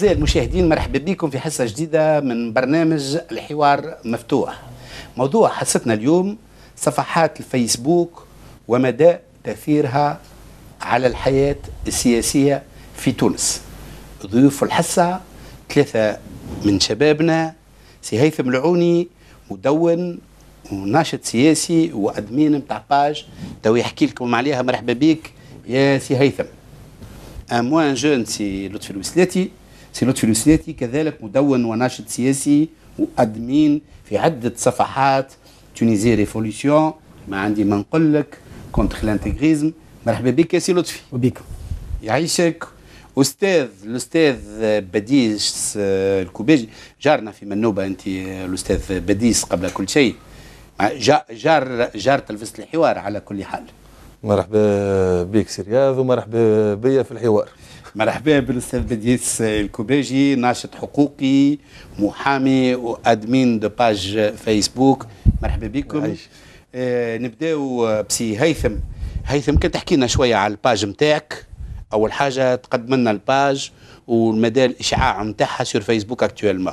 أعزائي المشاهدين مرحبا بكم في حصة جديدة من برنامج الحوار مفتوح. موضوع حصتنا اليوم صفحات الفيسبوك ومدى تأثيرها على الحياة السياسية في تونس. ضيوف الحصة ثلاثة من شبابنا. سي هيثم العوني مدون وناشط سياسي و admin نتاع page. تو يحكي لكم عليها. مرحبا بك يا سي هيثم. un moins jeune سي لطفي الوسلاتي سي لطفي الوسلاتي كذلك مدون وناشط سياسي و admin في عدة صفحات. Tunisie Révolution ما عندي ما نقول لك contre l'intégrisme مرحبا بك يا سي لطفي. وبيك. يعيشك. أستاذ الأستاذ باديس الكوباكجي جارنا في منوبة أنت الأستاذ باديس قبل كل شيء. جار جار تلفزة الحوار على كل حال. مرحبا بك سي رياض ومرحبا بيا في الحوار. مرحبا بالأستاذ باديس الكوباكجي ناشط حقوقي محامي و admin de page Facebook. مرحبا بكم. آه نبداو بسي هيثم. هيثم كنت تحكي لنا شوية على ال page نتاعك أول حاجة تقدم لنا ال page والمدى الإشعاع نتاعها sur Facebook actuellement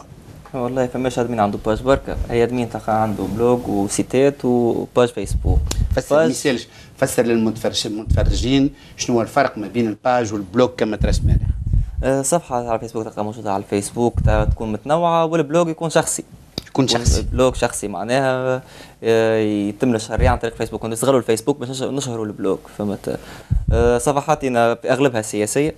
والله فماش admin عنده page بركة. هي admin تلقى عنده blog وسيتات و page فيسبوك. فسر مثال فسر للمتفرجين شنو هو الفرق ما بين ال page وال blog كما ترسم أه صفحة على الفيسبوك تلقى موجوده على الفيسبوك تكون متنوعة وال blog يكون شخصي. يكون شخصي. ال blog شخصي معناها يتم نشر عن طريق فيسبوك. نصغروا الفيسبوك باش نشهروا ال blog فهمت؟ أه صفحاتنا أغلبها سياسية.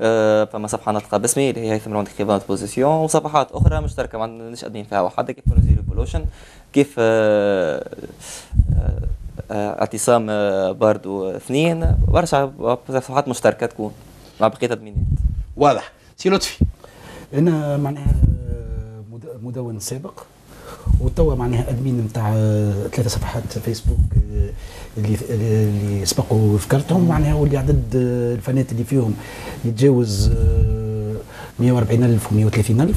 أه فما صفحة ناطقة باسمي اللي هي هيثم prend position وصفحات أخرى مشتركه ما عندناش admin فيها وحدة. كيف Tunisie Révolution كيف أه أه اعتصام باردو اثنين. برشا صفحات مشتركة تكون مع بقية ادمينات واضح. سي لطفي. أنا معناها مدون سابق. وتوا معناها admin نتاع ثلاثة صفحات فيسبوك اللي اللي سبقوا فكرتهم. معناها واللي عدد الفنات اللي فيهم يتجاوز 140000 و 130000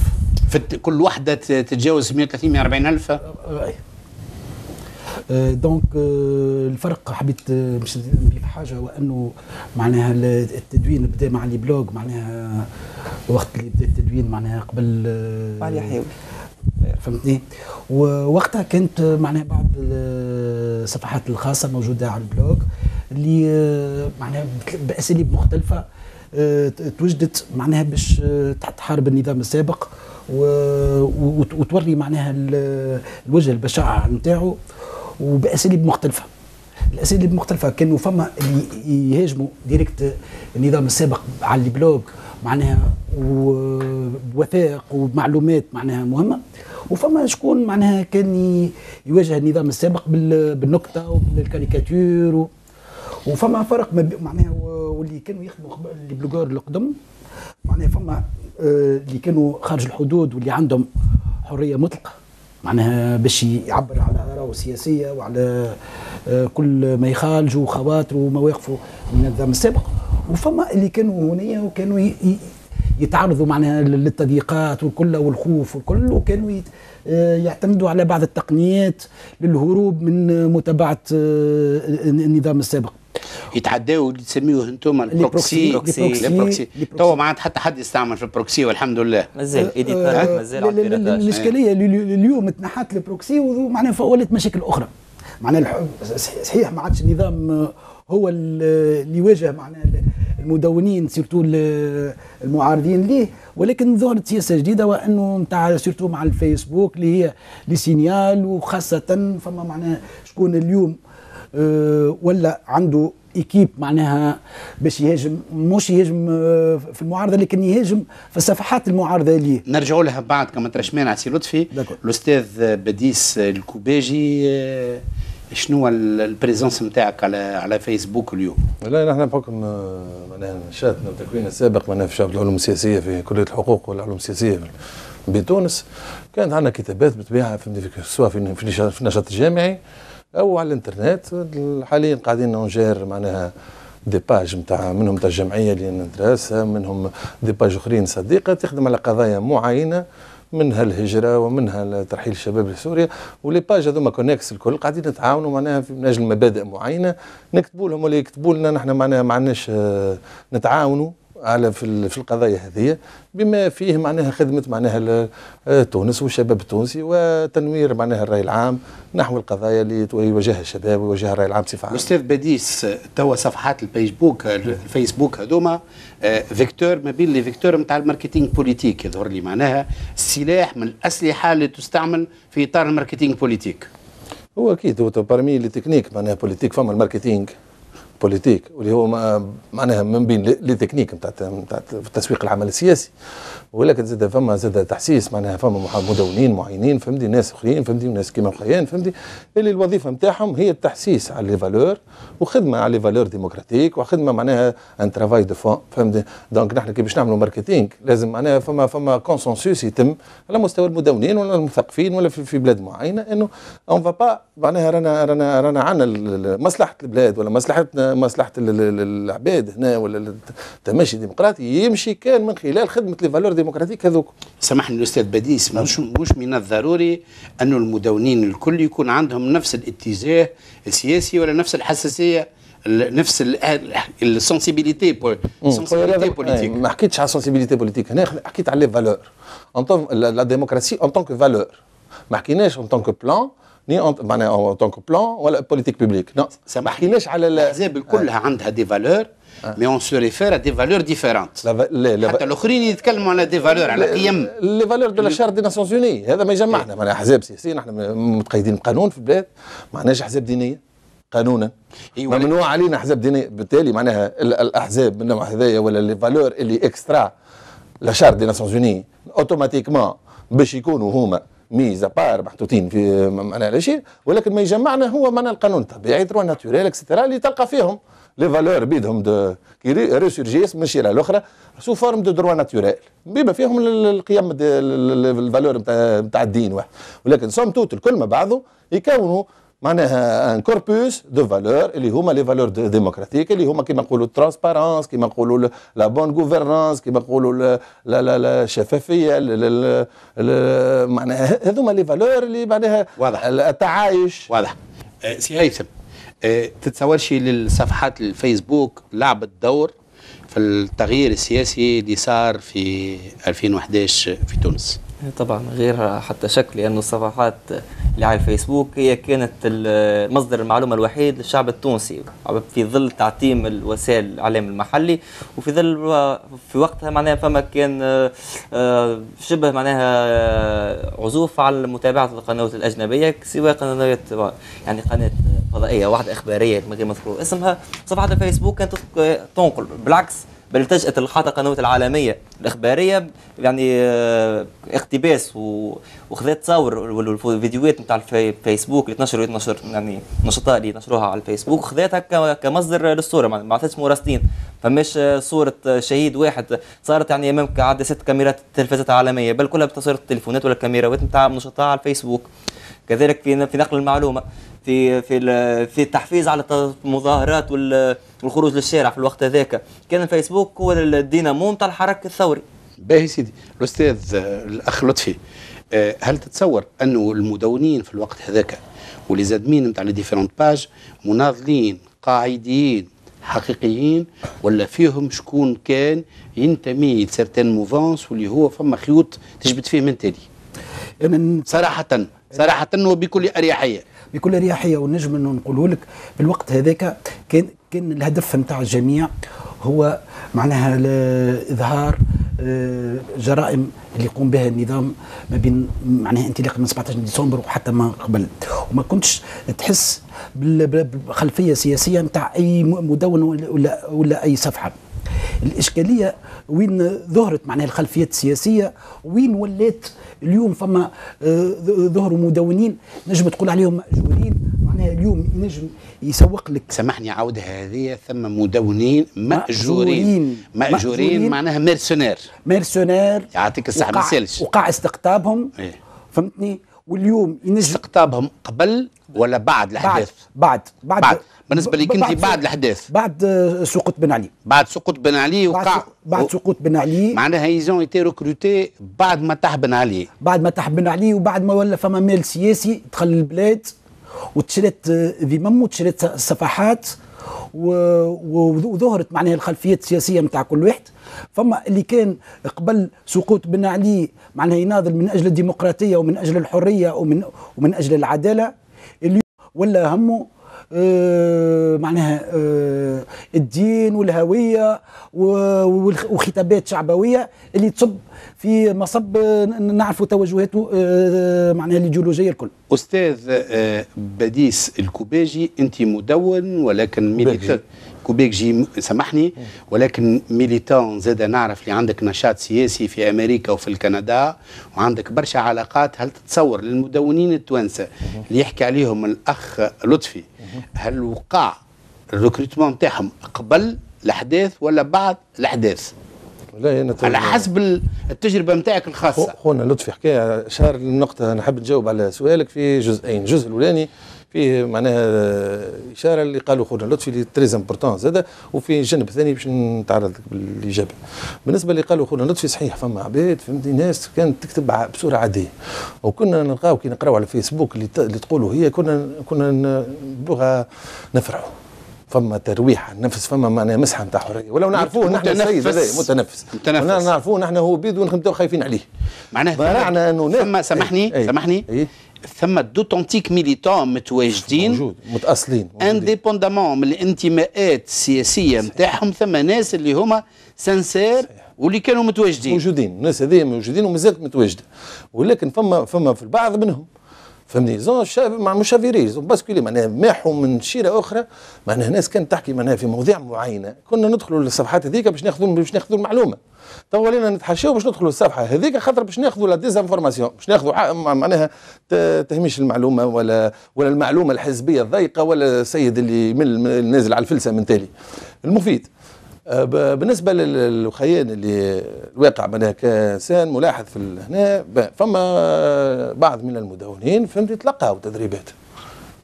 في كل وحدة تتجاوز 130 140000 donc الفرق حبيت باش نضيف حاجة وانه معناها التدوين بدا مع les blogs معناها وقت اللي بدا التدوين معناها قبل مع اليحياوي. فهمتني؟ ووقتها كانت معناها بعض الصفحات الخاصة موجودة على ال blog اللي معناها بأساليب مختلفة توجدت معناها باش تحارب النظام السابق وتوري معناها الوجه البشع نتاعو. وبأساليب مختلفة. الأساليب مختلفه كانوا فما اللي يهاجموا direct النظام السابق على ال blog معناها ووثائق ومعلومات معناها مهمة. وفما شكون معناها كان يواجه النظام السابق بالنكتة وبالكاريكاتير وفما فرق معناها واللي كانوا يخدموا البلوجور القدم معناها فما اللي كانوا خارج الحدود واللي عندهم حرية مطلقة. معناها باش يعبر على آراءه السياسية وعلى كل ما يخالجه وخواطره ومواقفه من النظام السابق. وفما اللي كانوا هنا وكانوا يتعرضوا معناها للتضييقات والكل والخوف والكل وكانوا يعتمدوا على بعض التقنيات للهروب من متابعة النظام السابق. يتعداوا اللي تسميوه أنتم البروكسي. البروكسي تو ما عاد حتى حد يستعمل في البروكسي والحمد لله. مازال. ايديتات مازال الاشكاليه اليوم تنحى ال proxy ومعناها فولت مشاكل أخرى. معناها صحيح ما عادش النظام هو اللي يواجه معناها المدونين surtout المعارضين ليه. ولكن ظهرت سياسة جديدة وأنه نتاع surtout مع الفيسبوك اللي هي les signales وخاصة فما معناها شكون اليوم أه ولا عنده équipe معناها باش يهاجم مش يهاجم في المعارضة لكن يهاجم في الصفحات المعارضة ليه نرجعوا لها بعد كما ترشمان على سي لطفي الأستاذ بديس الكوباجي شنو ال présence نتاعك على على فيسبوك اليوم؟ لا نحن بحكم معناها نشاتنا وتكويننا السابق معناها في شعب العلوم السياسية في كلية الحقوق والعلوم السياسية بتونس. كانت عندنا كتابات بالطبيعه سواء في النشاط الجامعي أو على الإنترنت. حاليا قاعدين نجيرو معناها des pages نتاع منهم تاع الجمعية اللي ندرسها منهم des pages أخرين صديقة تخدم على قضايا معينة منها الهجره ومنها ترحيل الشباب لسوريا و les pages هذوما connexes الكل قاعدين نتعاونوا معناها من أجل مبادئ معينة. نكتبوا لهم ولا يكتبوا لنا نحن معناها ما عندناش نتعاونوا. على في في القضايا هذه بما فيه معناها خدمة معناها آه، تونس والشباب التونسي وتنوير معناها الرأي العام نحو القضايا اللي يواجهها الشباب ويواجهها الرأي العام بصفة عامة. الاستاذ باديس توا صفحات الفيسبوك الفيسبوك هذوما آه، vecteur ما بين les vecteurs نتاع ال marketing politique يظهر لي معناها سلاح من الأسلحة اللي تستعمل في إطار ال marketing politique. هو أكيد هو parmi les techniques معناها politiques فما ال marketing. politique واللي هو معناها من بين les techniques نتاع نتاع تسويق العمل السياسي. ولكن زاد فما زاد تحسيس معناها فما مدونين معينين فهمتي ناس أخرين فهمتي ناس كيما أخرين فهمتي اللي الوظيفة نتاعهم هي التحسيس على les valeurs وخدمة على les valeurs démocratiques وخدمة معناها un travail de fond فهمتي donc نحن كي باش نعملوا marketing لازم معناها فما فما consensus يتم على مستوى المدونين ولا المثقفين ولا في, في بلاد معينة إنه on va pas معناها رانا رانا رانا عندنا مصلحة البلاد ولا مصلحه مصلحة العباد هنا ولا التمشي الديمقراطي يمشي كان من خلال خدمة les valeurs démocratiques هذوك. سامحني الأستاذ بديس مش مش من الضروري انه المدونين الكل يكون عندهم نفس الاتجاه السياسي ولا نفس الحساسية نفس ال sensibilité politique ما حكيتش على ال sensibilité politique هنا حكيت على les valeurs. la démocratie en tant que valeur ما حكيناش en tant que plan معناها en tant que plan ولا politique publique non ما حكيناش على الاحزاب كلها عندها des valeurs mais on se réfère des valeurs différentes حتى الاخرين يتكلموا على des valeurs على قيم les valeurs de la charte des Nations Unies هذا ما يجمعنا معناها احزاب سياسيه نحن متقيدين بقانون في البلاد معناش احزاب دينية قانونا. ممنوع علينا احزاب دينيه بالتالي معناها الأحزاب من النوع هذايا ولا لي فالور اللي اكسترا لا شارت دي ناسيونز يوني اوتوماتيكمون باش يكونوا هما. ميزا بار محطوطين في معناها شيء ولكن ما يجمعنا هو معناها القانون الطبيعي دروا ناتوريل اكسترا اللي تلقى فيهم لي فالور بيدهم دو كي ريسورجيس من شيره الأخرى سو فورم دو دروا ناتوريل بما فيهم القيم الفالور نتاع الدين واحد. ولكن سوم توت الكل مع بعضه يكونوا معناها un corpus de valeurs اللي هما les valeurs démocratiques اللي هما كيما نقولوا ال transparence كيما نقولوا la bonne gouvernance كيما نقولوا la la la الشفافيه معناها هذوما les valeurs اللي معناها واضح. التعايش. واضح. أه سي هيثم أه تتصورش للصفحات الفيسبوك لعبت دور في التغيير السياسي اللي صار في 2011 في تونس. طبعا غير حتى شك لأنه الصفحات اللي على الفيسبوك هي كانت مصدر المعلومة الوحيد للشعب التونسي. في ظل تعتيم الوسائل الإعلام المحلي وفي ظل في وقتها معناها فما كان آه، شبه معناها آه، عزوف على متابعة القنوات الأجنبية سواء قنوات يعني قناة فضائية واحدة إخبارية كما مذكور اسمها. صفحة الفيسبوك كانت تنقل بالعكس بل التجأت حتى القنوات العالمية الإخبارية يعني آه اقتباس وخذت تصاور والفيديوهات نتاع الفيسبوك اللي تنشر يتنشر يعني نشطاء اللي ينشروها على الفيسبوك خذتها كمصدر للصورة ما عطتش مراسلين فماش صورة شهيد واحد صارت يعني أمام عدسات كاميرات التلفزيونات العالمية بل كلها بتصوير التليفونات ولا الكاميرات نتاع نشطاء على الفيسبوك. كذلك في نقل المعلومة. في في في التحفيز على المظاهرات والخروج للشارع في الوقت هذاك. كان الفيسبوك هو الدينامو نتاع الحراك الثوري. باهي سيدي الأستاذ الأخ لطفي آه، هل تتصور أنه المدونين في الوقت هذاك واللي les admins نتاع les différentes pages مناضلين قاعديين حقيقيين ولا فيهم شكون كان ينتمي ل certaines mouvances واللي هو فما خيوط تجبد فيه من تالي؟ صراحة صراحة وبكل أريحية. بكل اريحيه ونجم إنه نقوله لك في الوقت هذاك كان كان الهدف نتاع الجميع هو معناها اظهار آه، جرائم اللي يقوم بها النظام ما بين معناها انطلاقا من 17 ديسمبر وحتى ما قبل. وما كنتش تحس بخلفيه سياسية نتاع أي مدون ولا ولا أي صفحة. الإشكالية وين ظهرت معناها الخلفيات السياسية وين ولات اليوم فما آه، ظهروا مدونين نجم تقول عليهم مأجورين معناها اليوم ينجم يسوق لك. سامحني عاودها هذه ثم مدونين مأجورين. مأجورين. معناها mercenaires. mercenaires. يعطيك الصحة ما يسالش وقع استقطابهم. إيه؟ فهمتني؟ واليوم ينجم استقطابهم قبل ولا بعد الأحداث؟ بعد بعد, بعد. بالنسبة لك انت بعد الأحداث. بعد سقوط بن علي. بعد سقوط بن علي وقع. بعد سقوط بن علي. معناها ils ont été recrutés بعد ما تح بن علي. بعد ما تح بن علي وبعد ما ولا فما مال سياسي دخل البلاد وتشريت ذمم وتشريت صفحات وظهرت معناها الخلفيات السياسية نتاع كل واحد. فما اللي كان قبل سقوط بن علي معناها يناضل من أجل الديمقراطية ومن أجل الحرية ومن ومن أجل العدالة اللي ولا همه آه معناها آه الدين والهوية وخطابات شعبوية اللي تصب في مصب نعرفوا توجهاته آه معناها الإيديولوجية الكل. أستاذ آه، بديس الكوباجي أنت مدون ولكن militant الكوباجي سامحني ولكن militant زاد نعرف اللي عندك نشاط سياسي في أمريكا وفي الكندا وعندك برشا علاقات هل تتصور للمدونين التوانسة اللي يحكي عليهم الأخ لطفي هل وقع ال recrutement نتاعهم قبل الأحداث ولا بعد الأحداث؟ لا أنا على حسب التجربة نتاعك الخاصة خونا لطفي حكاية اشار للنقطه نحب نجاوب على سؤالك في جزئين الجزء الأولاني فيه معناها إشارة اللي قالوا خونا. لطفي اللي très important زاد وفي جانب ثاني باش نتعرض لك بالإجابة. بالنسبة اللي قالوا خونا لطفي صحيح فما عباد فهمتني؟ ناس كانت تكتب بصورة عادية. وكنا نلقاو كي نقراو على الفيسبوك اللي, اللي تقولوا هي كنا كنا بلغه نفرحوا. فما ترويح النفس فما معناها مسحة نتاع حرية. ولو نعرفوه نحن السيد هذا متنفس. متنفس. نعرفوه نحن هو بيد ونبداو خايفين عليه. معناها معناها إنه ثم سامحني؟ أي سامحني؟ أي ثم d'authentiques militants متواجدين موجود متأصلين indépendamment من الانتماءات السياسية نتاعهم ثم ناس اللي هما sincères واللي كانوا متواجدين. موجودين الناس هذه موجودين ومازالت متواجدة. ولكن فما فما في البعض منهم فهمني؟ ils ont مع chaviré basculé معناها ماحوا من شيرة أخرى معناها ناس كانت تحكي معناها في مواضيع معينة. كنا ندخلوا للصفحات هذيك باش ناخذوا باش ناخذوا المعلومة. تو ولينا نتحاشاو باش ندخلوا الصفحة هذيك خاطر باش ناخذوا la désinformation باش ناخذوا معناها تهميش المعلومة ولا ولا المعلومة الحزبية الضيقة ولا السيد اللي من نازل على الفلسة من تالي. المفيد. بالنسبة للخيان اللي الواقع معناها كإنسان ملاحظ في هنا فما بعض من المدونين فهمت تلقاو تدريبات.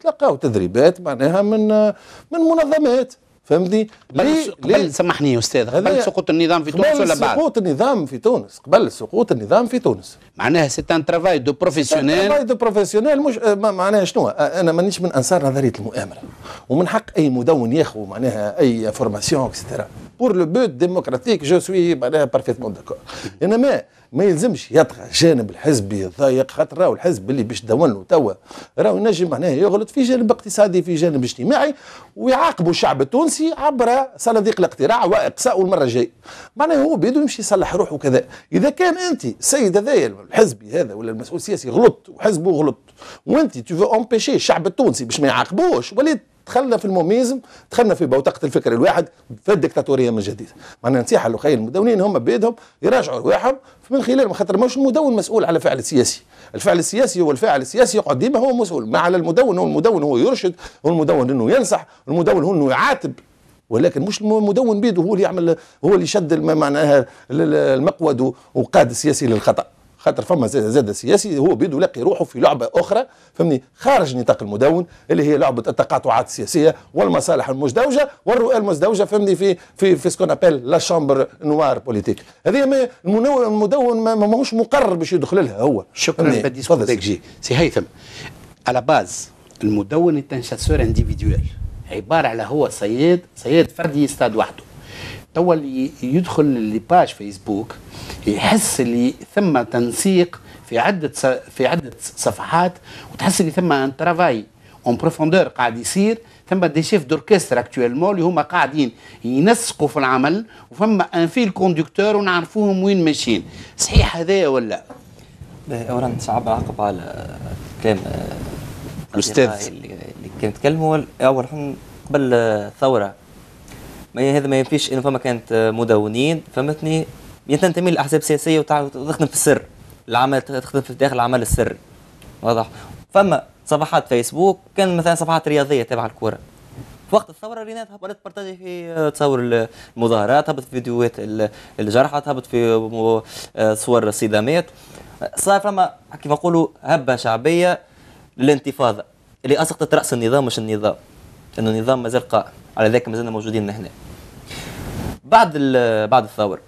تلقاو تدريبات معناها من من منظمات. فهمتني؟ قبل, قبل سامحني يا أستاذ قبل سقوط النظام في تونس ولا بعد؟ سقوط النظام في تونس قبل سقوط النظام في تونس. معناها c'est un travail de professionnel travail de professionnel مش معناها شنو؟ أنا مانيش من أنصار نظرية المؤامرة. ومن حق أي مدون ياخذ معناها أي formation extra pour le but démocratique je suis معناها parfaitement d'accord إنما ما يلزمش. يطغى الجانب الحزبي الضيق خاطر راهو الحزب اللي باش دون له. توا راهو ينجم معناه يغلط في جانب اقتصادي في جانب اجتماعي ويعاقبوا الشعب التونسي عبر صناديق الاقتراع وإقصاء المرة الجاية. معناه هو بيده يمشي يصلح روحه كذا. إذا كان أنت السيد هذايا الحزبي هذا ولا المسؤول السياسي غلط وحزبه غلط وأنت تو empêcher الشعب التونسي باش ما يعاقبوش وليت دخلنا في الموميزم دخلنا في بوتقة الفكر الواحد في الدكتاتورية من جديد. معناها نصيحه للخيان المدونين هم بيدهم يراجعوا رواحهم من خلال خاطر مش المدون مسؤول على فعل السياسي الفعل السياسي هو الفاعل السياسي يقعد ديما هو مسؤول ما على المدون هو المدون هو يرشد هو المدون إنه ينصح المدون هو إنه يعاتب. ولكن مش المدون بيده هو اللي يعمل هو اللي يشد معناها المقود وقاد السياسي للخطأ. خاطر فما زاد, زاد سياسي هو بيده يلاقي روحه في لعبة أخرى فهمني؟ خارج نطاق المدون اللي هي لعبة التقاطعات السياسية والمصالح المزدوجة والرؤى المزدوجة فهمني؟ في في في ce qu'on appelle la chambre noire politique هذه المدون ما ماهوش مقرر باش يدخل لها هو. شكرا بدي جي سي هيثم à la base المدون est un chasseur individuel عبارة على هو صياد صياد فردي يصطاد وحده. توا اللي يدخل les pages فيسبوك يحس اللي ثم تنسيق في عدة في عدة صفحات وتحس اللي ثم un travail en profondeur قاعد يصير ثم des chefs d'orchestre actuellement اللي هما قاعدين ينسقوا في العمل وفما un fil conducteur ونعرفوهم وين ماشيين. صحيح هذايا ولا اولا صعب اعقب على كلام الأستاذ. اللي كان يتكلموا. أول قبل الثوره ما هذا ما ينفيش إنه فما كانت مدونين فهمتني؟ تنتمي للاحزاب السياسيه وتخدم في السر. العمل تخدم في داخل العمل السري. واضح؟ فما صفحات فيسبوك كان مثلا صفحات رياضية تبع الكره في وقت الثورة رينات هبطت تبرتاجي في تصور المظاهرات هبط في فيديوهات الجرحى هبط في صور الصدامات صار فما كيف نقولوا هبة شعبية للانتفاضة اللي أسقطت رأس النظام مش النظام. لأنه النظام مازال قائم. على ذلك مازلنا موجودين هنا بعد بعد الثورة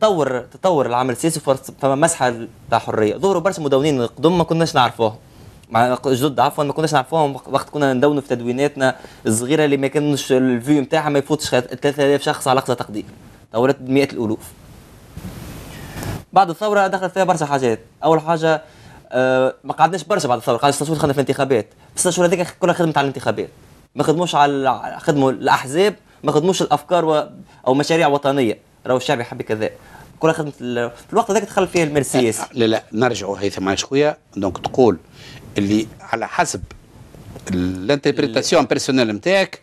تطور تطور العمل السياسي فما مسحه تاع حرية. ظهروا برشا مدونين قدم ما كناش نعرفوهم. مع جدد عفوا ما كناش نعرفوهم. وقت كنا ندونوا في تدويناتنا الصغيرة اللي ما كانش الفيو نتاعها ما يفوتش 3000 شخص على أقصى تقدير. دورت بمئات الألوف. بعد الثورة دخلت فيها برشا حاجات. أول حاجة آه ما قعدناش برشا بعد الثورة قعدنا ست شهور دخلنا في الانتخابات. بس الشهور هذيك كلها خدمت على الانتخابات. ما خدموش على خدموا الأحزاب ما خدموش الأفكار و... أو مشاريع وطنية. راهو الشعب يحب كذا. كلها خدمة في الوقت هذاك دخل فيه المال السياسي لا لا نرجعوا هيثم خويا donc تقول اللي على حسب ال interprétation personnelle نتاعك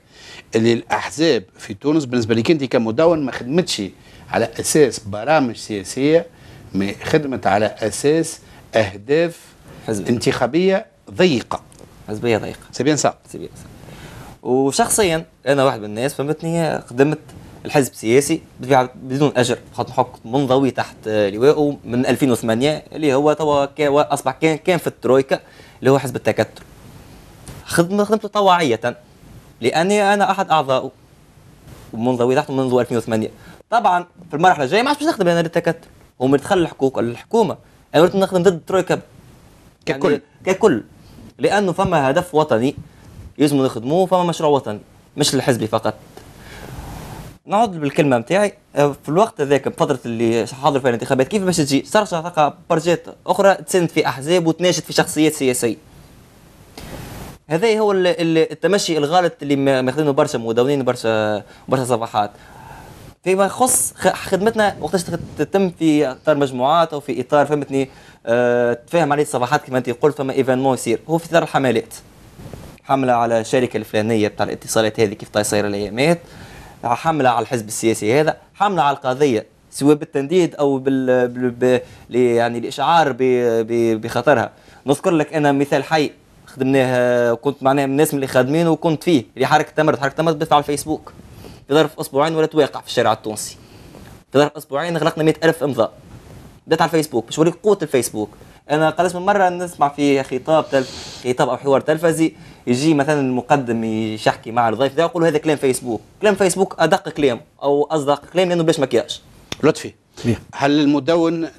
اللي الأحزاب في تونس بالنسبة لك أنت كمدون ما خدمتش على أساس برامج سياسية ما خدمت على أساس أهداف حزب. انتخابية ضيقة. حزبية ضيقة. c'est bien ça. c'est bien ça. وشخصيا أنا واحد من الناس فهمتني خدمت الحزب السياسي بدون أجر خاطر حكم منضوي تحت لواءه من 2008 اللي هو توا أصبح كان كان في الترويكا اللي هو حزب التكتل. خدمة خدمته طوعية لأني أنا أحد أعضائه ومنضوي تحته منذ 2008 طبعا في المرحلة الجاية ما عادش باش نخدم أنا للتكتل. هو من دخل الحقوق الحكومة. أنا وليت نخدم ضد الترويكا ككل. يعني ككل. لأنه فما هدف وطني يلزم نخدموه فما مشروع وطني مش الحزبي فقط. نعود بالكلمة نتاعي في الوقت هذاك بفترة اللي حاضر فيها الانتخابات كيف باش تجي؟ صار تلقى برجات أخرى تسند في أحزاب وتناشد في شخصيات سياسية. هذا هو التمشي الغلط اللي ماخذينه برشا مدونين برشا برشا صفحات. فيما يخص خدمتنا وقتاش تتم في إطار مجموعات أو في إطار فهمتني أه تفاهم عليه الصفحات كما أنت قلت فما إيفينمون يصير. هو في إطار الحملات. حملة على الشركة الفلانية بتاع الاتصالات هذه كيف صايره الأيامات. حملة على الحزب السياسي هذا. حملة على القضية سواء بالتنديد أو بال. يعني الإشعار بخطرها نذكر لك أنا مثال حي خدمناه كنت معناها من الناس اللي خادمين وكنت فيه اللي حركة تمرد. حركة تمرد بث على الفيسبوك. في ظرف أسبوعين ولا تواقع في الشارع التونسي. في ظرف أسبوعين غلقنا مئة ألف أمضاء. بدأت على الفيسبوك باش نوريك قوة الفيسبوك. أنا قداش من مرة نسمع في خطاب تلف... خطاب أو حوار تلفزي يجي مثلا المقدم يحكي مع الضيف ده يقول هذا كلام فيسبوك. كلام فيسبوك أدق كلام أو أصدق كلام لأنه بلاش مكياج. لطفي هل المدون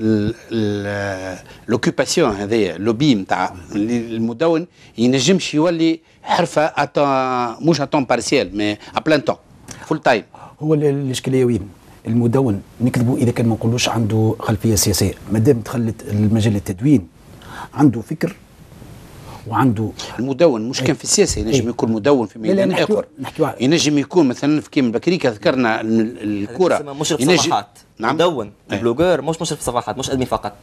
l'occupation هذايا ال hobby نتاع المدون ينجمش يولي حرفة à temps مش à temps partiel mais à plein temps full time هو الإشكالية وين؟ المدون. نكذبوا إذا كان ما نقولوش عنده خلفية سياسية. ما دام دخلت المجال التدوين عنده فكر وعنده المدون مش كان في السياسة ينجم يكون مدون في ميدان آخر. ينجم يكون مثلا في كيما بكريكا ذكرنا الكرة. مشرف صفحات. نعم. مدون. blogger مش مشرف صفحات مش admin فقط.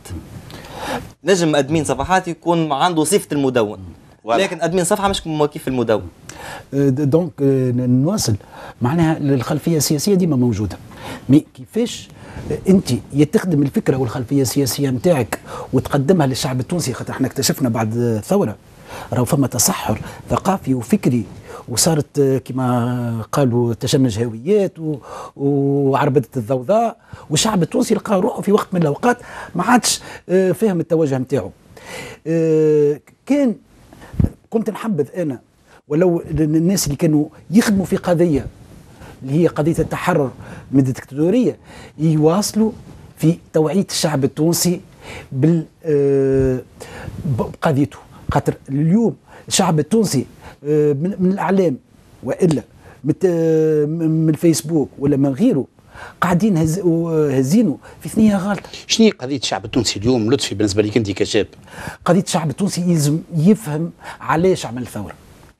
نجم admin صفحات يكون عنده صفة المدون. لكن admin صفحة مش كيف المدون donc نواصل. معناها الخلفية السياسية ديما موجودة. mais كيفاش أنت يتخدم الفكرة والخلفية السياسية نتاعك وتقدمها للشعب التونسي؟ خاطر إحنا اكتشفنا بعد الثورة. راهو فما تصحر ثقافي وفكري وصارت كما قالوا تشنج هويات وعربدة الضوضاء. والشعب التونسي لقى روحه في وقت من الأوقات ما عادش فاهم التوجه نتاعو. كان كنت نحبذ أنا ولو الناس اللي كانوا يخدموا في قضية اللي هي قضية التحرر من الدكتاتوريه يواصلوا في توعية الشعب التونسي بال آه، بقضيته خاطر اليوم الشعب التونسي آه، من الإعلام وإلا من الفيسبوك ولا من غيره. قاعدين هز... هزينه في ثنية غلطه شنو هي قضية الشعب التونسي اليوم لطفي بالنسبة لك أنت كشاب؟ قضية الشعب التونسي يلزم يفهم علاش عمل الثورة.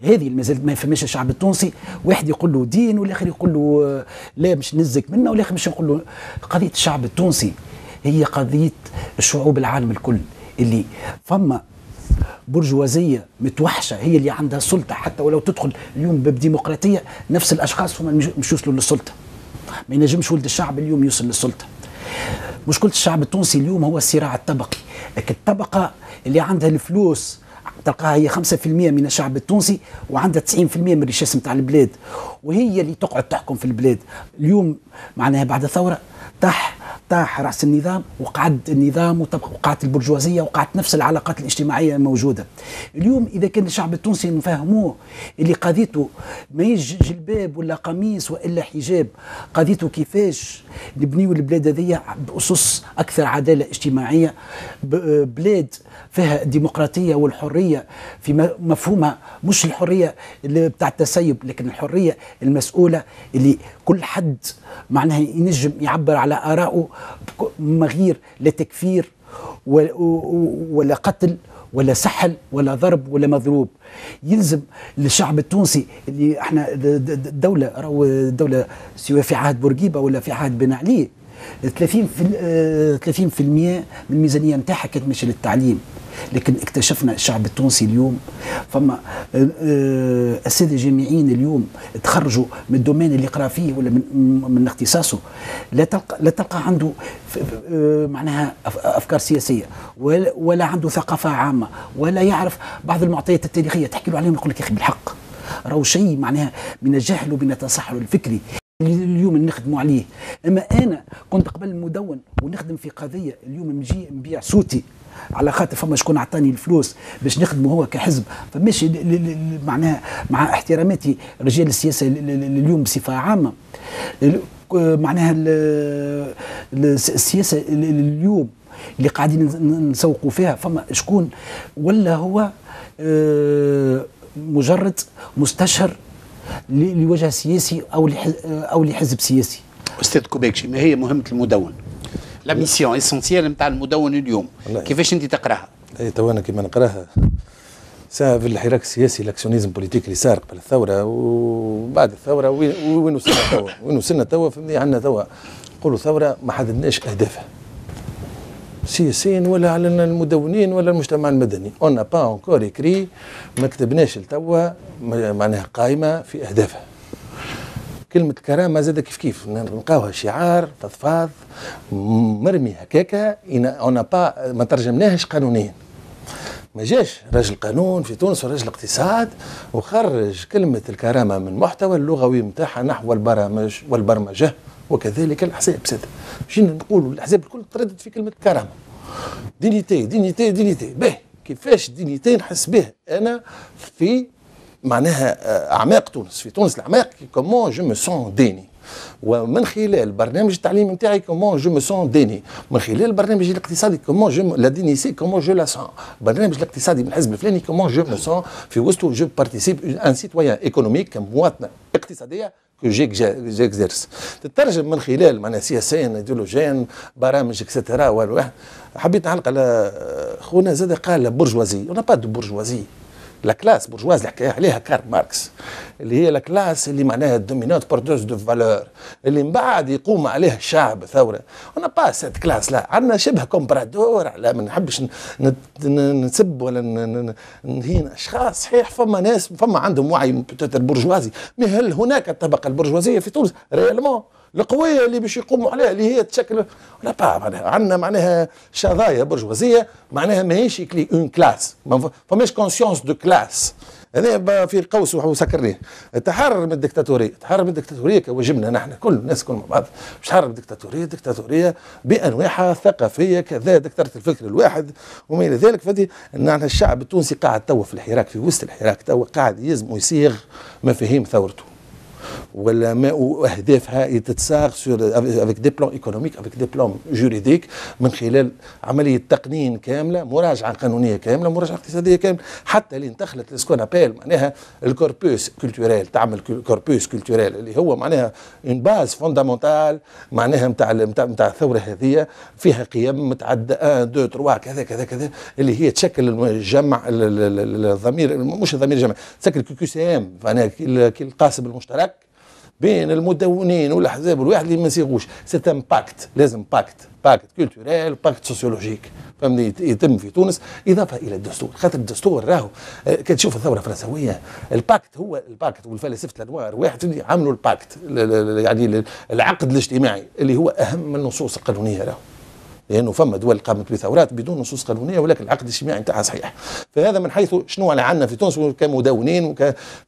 هذه مازال ما يفهمش الشعب التونسي. واحد يقول له دين والآخر يقول له لا مش نزك منه والآخر مش نقول له. قضية الشعب التونسي هي قضية الشعوب العالم الكل اللي فما برجوازية متوحشة. هي اللي عندها سلطة. حتى ولو تدخل اليوم بديمقراطيه نفس الأشخاص هم مش يوصلوا للسلطة. ما ينجمش ولد الشعب اليوم يوصل للسلطة. مشكله الشعب التونسي اليوم هو الصراع الطبقي لكن الطبقة اللي عندها الفلوس تلقاها هي 5% من الشعب التونسي وعندها 90% من الرشاس نتاع البلاد وهي اللي تقعد تحكم في البلاد. اليوم معناها بعد الثوره طاح طاح رأس النظام وقعد النظام وقعت البرجوازية وقعت نفس العلاقات الاجتماعية الموجوده اليوم إذا كان الشعب التونسي نفهموه اللي قضيته ما جلباب ولا قميص وإلا حجاب قضيته كيفاش نبنيو البلاد هذه بأسس أكثر عدالة اجتماعية بلاد فيها الديمقراطية والحرية في مفهومها مش الحرية اللي بتاع التسيب لكن الحرية المسؤولة اللي كل حد معناها ينجم يعبر على ارائه من غير لا تكفير ولا قتل ولا سحل ولا ضرب ولا مضروب. يلزم للشعب التونسي اللي إحنا الدولة راهو الدولة سواء في عهد بورقيبة ولا في عهد بن علي 30 في 30% من الميزانية نتاعها كانت ماشيه للتعليم. لكن اكتشفنا الشعب التونسي اليوم. فما السادة الجامعيين اليوم تخرجوا من الدومين اللي يقرأ فيه ولا من من اختصاصه. لا تلقى لا تلقى عنده معناها أفكار سياسية ولا, ولا عنده ثقافة عامة ولا يعرف بعض المعطيات التاريخية. تحكي له عليهم يقول لك يا أخي بالحق. راهو شيء معناها من الجهل ومن التصحر الفكري اليوم نخدموا عليه. أما أنا كنت قبل المدون ونخدم في قضية اليوم نجي نبيع صوتي على خاطر فما شكون عطاني الفلوس باش نخدمه هو كحزب. فماشي معناها مع احتراماتي رجال السياسة اليوم بصفة عامة. معناها السياسة اليوم اللي قاعدين نسوقوا فيها فما شكون ولا هو آه، مجرد مستشهر لوجه سياسي أو أو لحزب سياسي. أستاذ كوبيكشي ما هي مهمة المدون la mission essentielle نتاع المدون اليوم. كيفاش انت تقراها؟ et tout أنا كيما نقراها. ساعة في الحراك السياسي ال actionnisme politique اللي صار قبل الثورة وبعد الثورة وين وصلنا توا؟ وين وصلنا توا؟ فهمني عندنا توا. نقولوا ثورة ما حددناش أهدافها. سياسيين ولا على المدونين ولا المجتمع المدني. on n'a pas encore écrit ما كتبناش لتوا معناها قائمة في أهدافها. كلمة كرامة زاد كيف كيف؟ نلقاوها شعار فضفاض مرمي هكاكا on n'a pas ما ترجمناهش قانونيا. ما جاش راجل قانون في تونس وراجل اقتصاد وخرج كلمة الكرامة من محتوى اللغوي نتاعها نحو البرامج والبرمجة وكذلك الأحزاب سادة جينا نقولوا؟ الأحزاب الكل تردد في كلمة كرامة. dignité dignité dignité. به كيفاش dignité نحس به أنا في معناها آه، أعماق تونس في تونس الأعماق comment je me sens digne ومن خلال برنامج التعليم نتاعي comment je me sens digne من خلال البرنامج الاقتصادي comment je la définis comment je la sens البرنامج الاقتصادي من الحزب الفلاني comment je me sens في وسطه je participe en citoyen économique كمواطنه اقتصادية que j'exerce تترجم من خلال معناها سياسيا ايديولوجيا برامج et cetera حبيت نعلق على خونا زاد قال بورجوازي on n'a pas de bourgeoisie la classe bourgeoise اللي حكى عليها كارل ماركس اللي هي la classe اللي معناها dominante porteuse de valeurs اللي من بعد يقوم عليها الشعب ثوره on n'a pas cette classe-là عندنا شبه comprador على ما نحبش نسب ولا نهين اشخاص صحيح فما ناس فما عندهم وعي بورجوازي mais هل هناك الطبقه البرجوازيه في تونس réellement القوية اللي باش يقوموا عليها اللي هي تشكل لا با معناها عندنا معناها شظايا برجوازية معناها ماهيش كلي une classe ما فماش conscience de classe هذا في قوس وسكرنيه تحرر من الدكتاتورية تحرر من الدكتاتورية كواجبنا نحن كل الناس كل مع بعض. مش تحرر من الدكتاتورية الدكتاتورية بأنواعها ثقافية كذا دكتورة الفكر الواحد وما إلى ذلك. فدي نحن الشعب التونسي قاعد توا في الحراك في وسط الحراك توا قاعد يزم ويصيغ مفاهيم ثورته. واهدافها تتساغ sur avec des plans économiques avec des plans juridiques من خلال عملية تقنين كاملة مراجعة قانونية كاملة مراجعة اقتصادية كاملة. حتى اللي انتخلت ce qu'on appelle معناها ال corpus culturel تعمل corpus culturel اللي هو معناها une base fondamentale معناها نتاع نتاع الثورة هذه فيها قيم متعددة 1 2 3 كذا كذا كذا اللي هي تشكل الجمع الضمير مش الضمير الجمع تشكل كي سي إم معناها القاسم المشترك. بين المدونين والأحزاب والواحد اللي ما يصيغوش c'est un pacte لازم pacte pacte culturel pacte sociologique فهمني؟ يتم في تونس. إضافة إلى الدستور. خاطر الدستور راهو آه، كي تشوف الثورة الفرنسوية. ال pacte هو ال pacte والفلاسفة الأنوار. واحد عملوا ال pacte يعني العقد الاجتماعي اللي هو أهم من النصوص القانونية راهو. لأنه فما دول قامت بثورات بدون نصوص قانونية ولكن العقد الاجتماعي نتاعها صحيح. فهذا من حيث شنو اللي عندنا في تونس كمدونين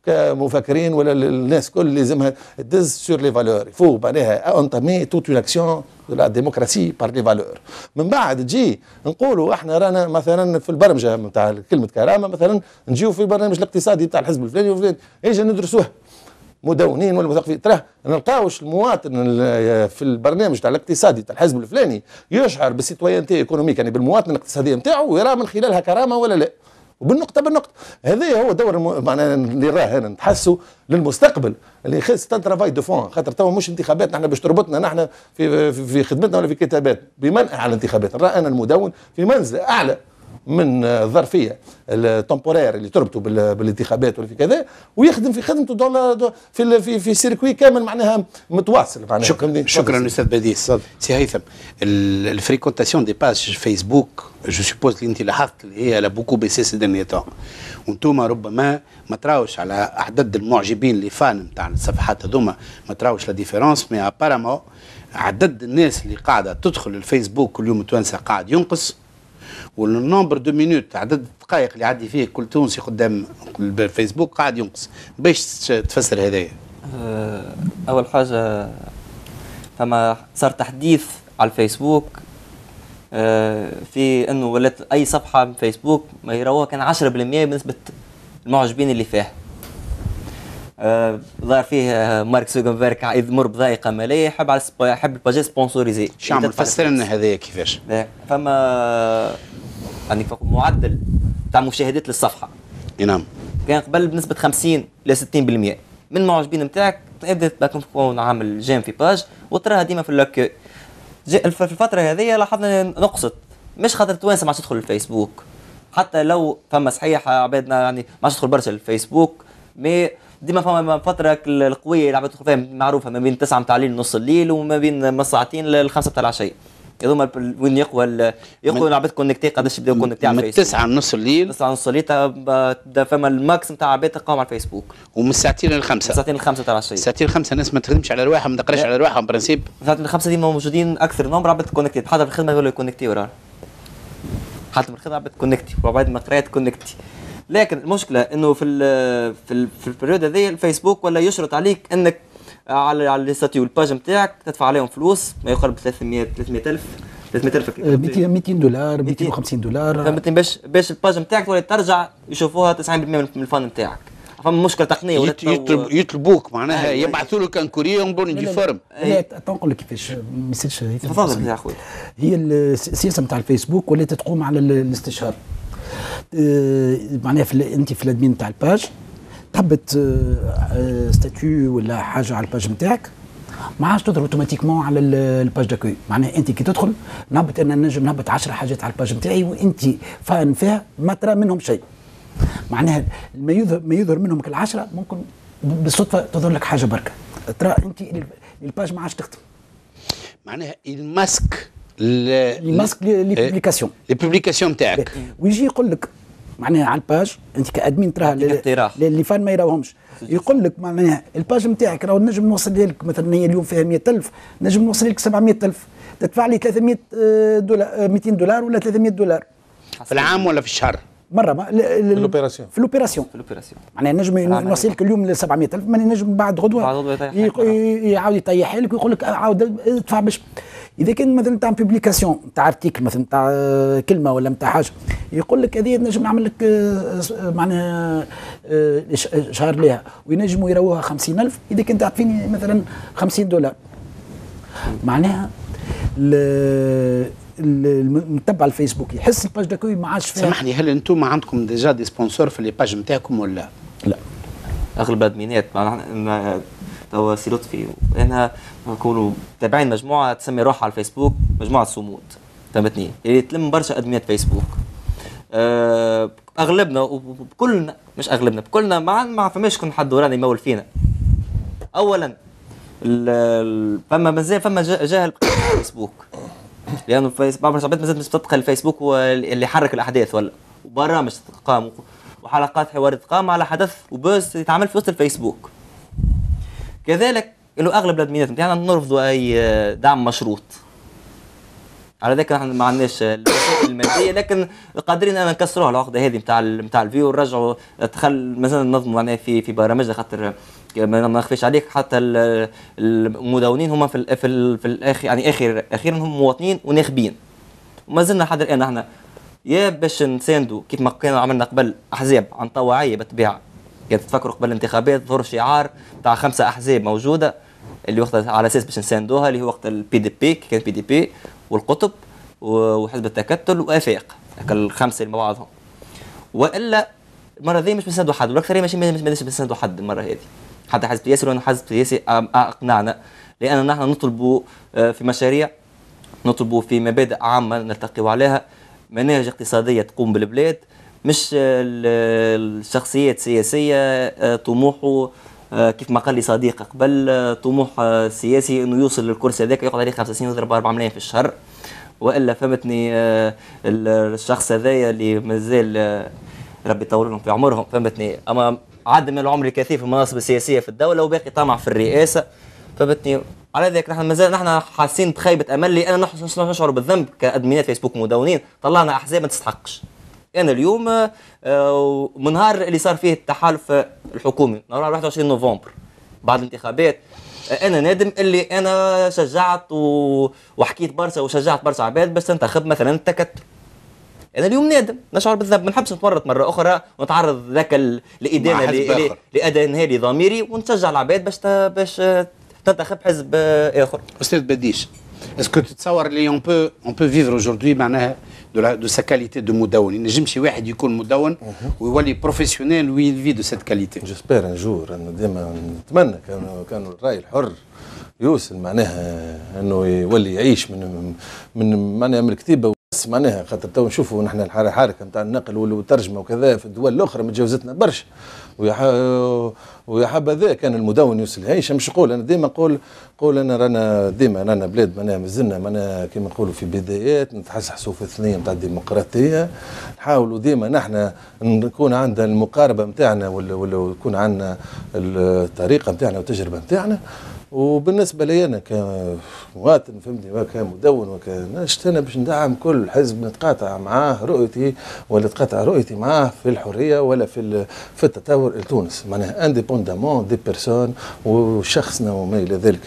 وكمفكرين ولا الناس كل لازمها تدز sur les valeurs faut معناها entamer toute une action de la démocratie par les valeurs من بعد تجي نقولوا إحنا رانا مثلا في البرمجة نتاع كلمة كرامه مثلا نجيو في البرنامج الاقتصادي نتاع الحزب الفلاني والفلاني. أجي ندرسوه؟ مدونين والمثقفين تراه نلقاوش المواطن في البرنامج تاع الاقتصادي تاع الحزب الفلاني يشعر بال citoyenneté économique يعني بالمواطن الاقتصاديه نتاعو ويرى من خلالها كرامة ولا لا. وبالنقطه بالنقطة. هذا هو دور الم... معناها اللي راه هنا نتحسوا للمستقبل اللي خاص travail de fond. خاطر توا مش انتخابات نحن باش تربطنا نحن في في خدمتنا ولا في كتابات. بمنع على الانتخابات نرى أنا المدون في منزله أعلى. من الظرفيه ال temporaire اللي تربطوا بالانتخابات ولا في كذا ويخدم في خدمته dans في في في circuit كامل معناها متواصل معناها. شكرا شكرا أستاذ بديس سي هيثم ال fréquentation des pages Facebook je suppose اللي انت لاحظت اللي هي elle a beaucoup baissé ces derniers temps وأنتم ربما ما تراوش على عدد المعجبين les fans نتاع الصفحات هذوما ما تراوش la différence mais apparemment عدد الناس اللي قاعدة تدخل الفيسبوك كل يوم توانسه قاعد ينقص. وال nombre de minutes عدد الدقائق اللي يعدي فيه كل تونسي قدام الفيسبوك قاعد ينقص. باش تفسر هذايا؟ أه، أول حاجة فما صار تحديث على الفيسبوك. أه، في إنه ولات أي صفحة من فيسبوك ما يروها كان 10% بنسبة المعجبين اللي فيها. آه ظهر فيه مارك زوكنبيرغ يمر بضائقه ماليه يحب على يحب ال pages sponsorisées. شو عمل فسر لنا هذايا كيفاش؟ فما يعني معدل تاع مشاهدات للصفحة. نعم. كان قبل بنسبة 50 ل 60% من المعجبين نتاعك تبدا تكون عامل j'aime في page وتراها ديما في اللاك في الفترة هذه لاحظنا نقصت. مش خاطر توانسة ما عادش تدخل الفيسبوك. حتى لو فما صحيح عبادنا يعني ما عادش تدخل برشا الفيسبوك mais ديما فما فترة القوية اللي عم تدخل فيها معروفة ما بين 9 متاع الليل نص الليل وما بين من ساعتين للخمسه متاع العشية. هذوما وين يقوى يقوى العباد connectés قداش يبداو connectés على الفيسبوك. من 9 نص الليل. 9 نص الليل تبدا فما le max نتاع عباد تقاوم على الفيسبوك. ومن الساعتين للخمسه الساعتين للخمسه تاع العشيه الساعتين للخمسه الناس ما تخدمش على رواحها ما تقراش على رواحها principe. الساعتين للخمسه ديما موجودين أكثر nombre عباد كونكتي حتى في الخدمة يقولوا connectés وراه حتى في الخدمة عباد connectés وبعد ما قريت connectés لكن المشكلة إنه في ال في ال في ال période هذه الفيسبوك ولا يشرط عليك إنك على على ال statut وال page نتاعك تدفع عليهم فلوس ما يقارب 300 300000 300000 200 200 دولار 250 دولار. فهمتني؟ باش باش ال page نتاعك تولي ترجع يشوفوها 90% من les fans نتاعك فما مشكلة تقنية ولا يطلب يطلبوك معناها يبعثوا لك un courrier bon يجي forme لا نقول لك كيفاش ما يصيرش تفضل يا أخوي. هي السياسة نتاع الفيسبوك ولات تقوم على الاستشهار. آه، معناها في أنت في ال admin تاع ال page. تهبط statut آه، ولا حاجة على ال page نتاعك ما عادش تظهر automatiquement على ال page d'accueil معناها أنت كي تدخل نهبط أنا نجم نهبط 10 حاجات على ال page نتاعي وأنت fan فيها ما ترى منهم شيء. معناها ما يظهر ما يظهر منهم العشرة ممكن بالصدفة تظهر لك حاجة بركة. ترى أنت ال page ما عادش تخدم. معناها الماسك ماسك les publications les publications نتاعك. ويجي يقول لك معناها على ال page انت ك admin تراها les fans ما يراوهمش يقول لك معناها ال page نتاعك راهو نجم نوصل لك مثلا هي اليوم فيها 100000 نجم نوصل لك 700000 تدفع لي 300 آه، دولار 200 آه، دولار ولا 300 دولار. في العام ولا في الشهر؟ مرة ما في ال opération في ال opération في ال opération معناها نجم نوصل لك اليوم ل 700000 ماني نجم بعد غدوة. يعاود يطيح لك ويقول لك عاود ادفع باش إذا كان مثلا تاع publication تاع article مثلا تاع كلمة ولا نتاع حاجة يقول لك هذه نجم نعمل لك آه، معناها آه، اشهار لها وينجموا يروها 50000 إذا كنت تعطيني مثلا 50 دولار. معناها المتبع الفيسبوك يحس ال page d'accueil ما عادش فيها. سامحني هل أنتم عندكم déjà des sponsors في les pages نتاعكم ولا؟ لا. أغلب ال admin ات توا سي لطفي أنا نكونوا تابعين مجموعة تسمي روحها على الفيسبوك مجموعة صمود. فهمتني اللي تلم برشا أدميات فيسبوك. أه أغلبنا وكلنا مش أغلبنا بكلنا ما ما فماش كل حد وراني يمول فينا. اولا فما مازال فما جاهل فيسبوك لأنه بعض الشعبات مازالت مش تدخل الفيسبوك اللي يحرك الأحداث ولا وبرامج تقام وحلقات حوار تقام على حدث وبوست يتعمل في وسط الفيسبوك. كذلك انه أغلب الادمينات نتاعنا نرفضوا أي دعم مشروط. على ذاك نحن ما عندناش المسائل المادية لكن قادرين ان نكسروها العقده هذه نتاع نتاع الفيو. ونرجعوا تخل مثلا ننظموا معناها في في برامجنا خاطر ما نخفيش عليك. حتى المدونين هم في ال في, ال في الآخر يعني آخر أخيرا هم مواطنين وناخبين. وما زلنا لحد الآن إحنا يا باش نساندوا كيف ما كنا عملنا قبل أحزاب عن طواعية بالطبيعه كانت تفكروا قبل الانتخابات ظهر شعار تاع خمسة أحزاب موجودة. اللي وقتها على أساس باش نساندوها اللي هو وقت ال PDP كان PDP والقطب وحزب التكتل وآفاق الخمسة اللي مع بعضهم. ولا المرة ذي مش بنساندوا حد والاكثريه ماشي مش بنساندوا حد المرة هذه. حتى حزب سياسي لأنه حزب سياسي أقنعنا لأن نحن نطلبوا آه، في مشاريع نطلبوا في مبادئ عامة نلتقيوا عليها مناهج اقتصادية تقوم بالبلاد مش الشخصيات السياسية آه، طموحه كيف ما قال لي صديق قبل طموح سياسي إنه يوصل للكرسي هذاك يقعد عليه خمس سنين ويضرب 4 ملايين في الشهر. وإلا فهمتني الشخص هذايا اللي مازال ربي يطول لهم في عمرهم فهمتني. أما عاد من العمر الكثير في المناصب السياسية في الدولة وباقي طمع في الرئاسة فهمتني. على ذلك نحن مازال نحن حاسين بخيبة امل لأن نحن نشعر بالذنب كأدمينات فيسبوك مدونين. طلعنا أحزاب ما تستحقش. أنا اليوم آه، من نهار اللي صار فيه التحالف الحكومي نهار 21 نوفمبر بعد الانتخابات آه، أنا نادم اللي أنا شجعت و... وحكيت برشا وشجعت برشا عباد باش تنتخب مثلا التكتل. أنا اليوم نادم نشعر بالذنب ما نحبش نتورط مرة أخرى ونتعرض ذاك الادانه لأداء نهاري ضميري ونشجع العباد باش باش تنتخب حزب آخر. أستاذ بديش اسكو تتصور اللي اون بو اون بو فيفر اجوردي معناها دو دو سا كاليتي دو مدون ينجم شي واحد يكون مدون ويولي بروفيسيونيل ويلفي دو سيت كاليتي جيسبر ان جور انه ديما نتمنى كانوا كانوا الراي الحر يوصل معناها انه يولي يعيش من من معناها من الكتيبه معناها خاطر تو نشوفوا نحن الحركة نتاع النقل والترجمة وكذا في الدول الأخرى متجاوزتنا برشا. ويا حبذا كان المدون يوصل. هيش مش نقول أنا ديما نقول نقول أنا رانا ديما رانا بلاد معناها مازلنا معناها كيما نقولوا في بدايات نتحسسوا في الثنية نتاع الديمقراطية. نحاولوا ديما نحن نكون عندنا المقاربة نتاعنا ولا ولا يكون عندنا الطريقة نتاعنا والتجربة نتاعنا وبالنسبة لي أنا كمواطن فهمتني؟ وكمدون وكناشط أنا باش ندعم كل حزب نتقاطع معاه رؤيتي ولا تقاطع رؤيتي معاه في الحرية ولا في في التطور لتونس معناها indépendamment des personnes وشخصنا وما إلى ذلك.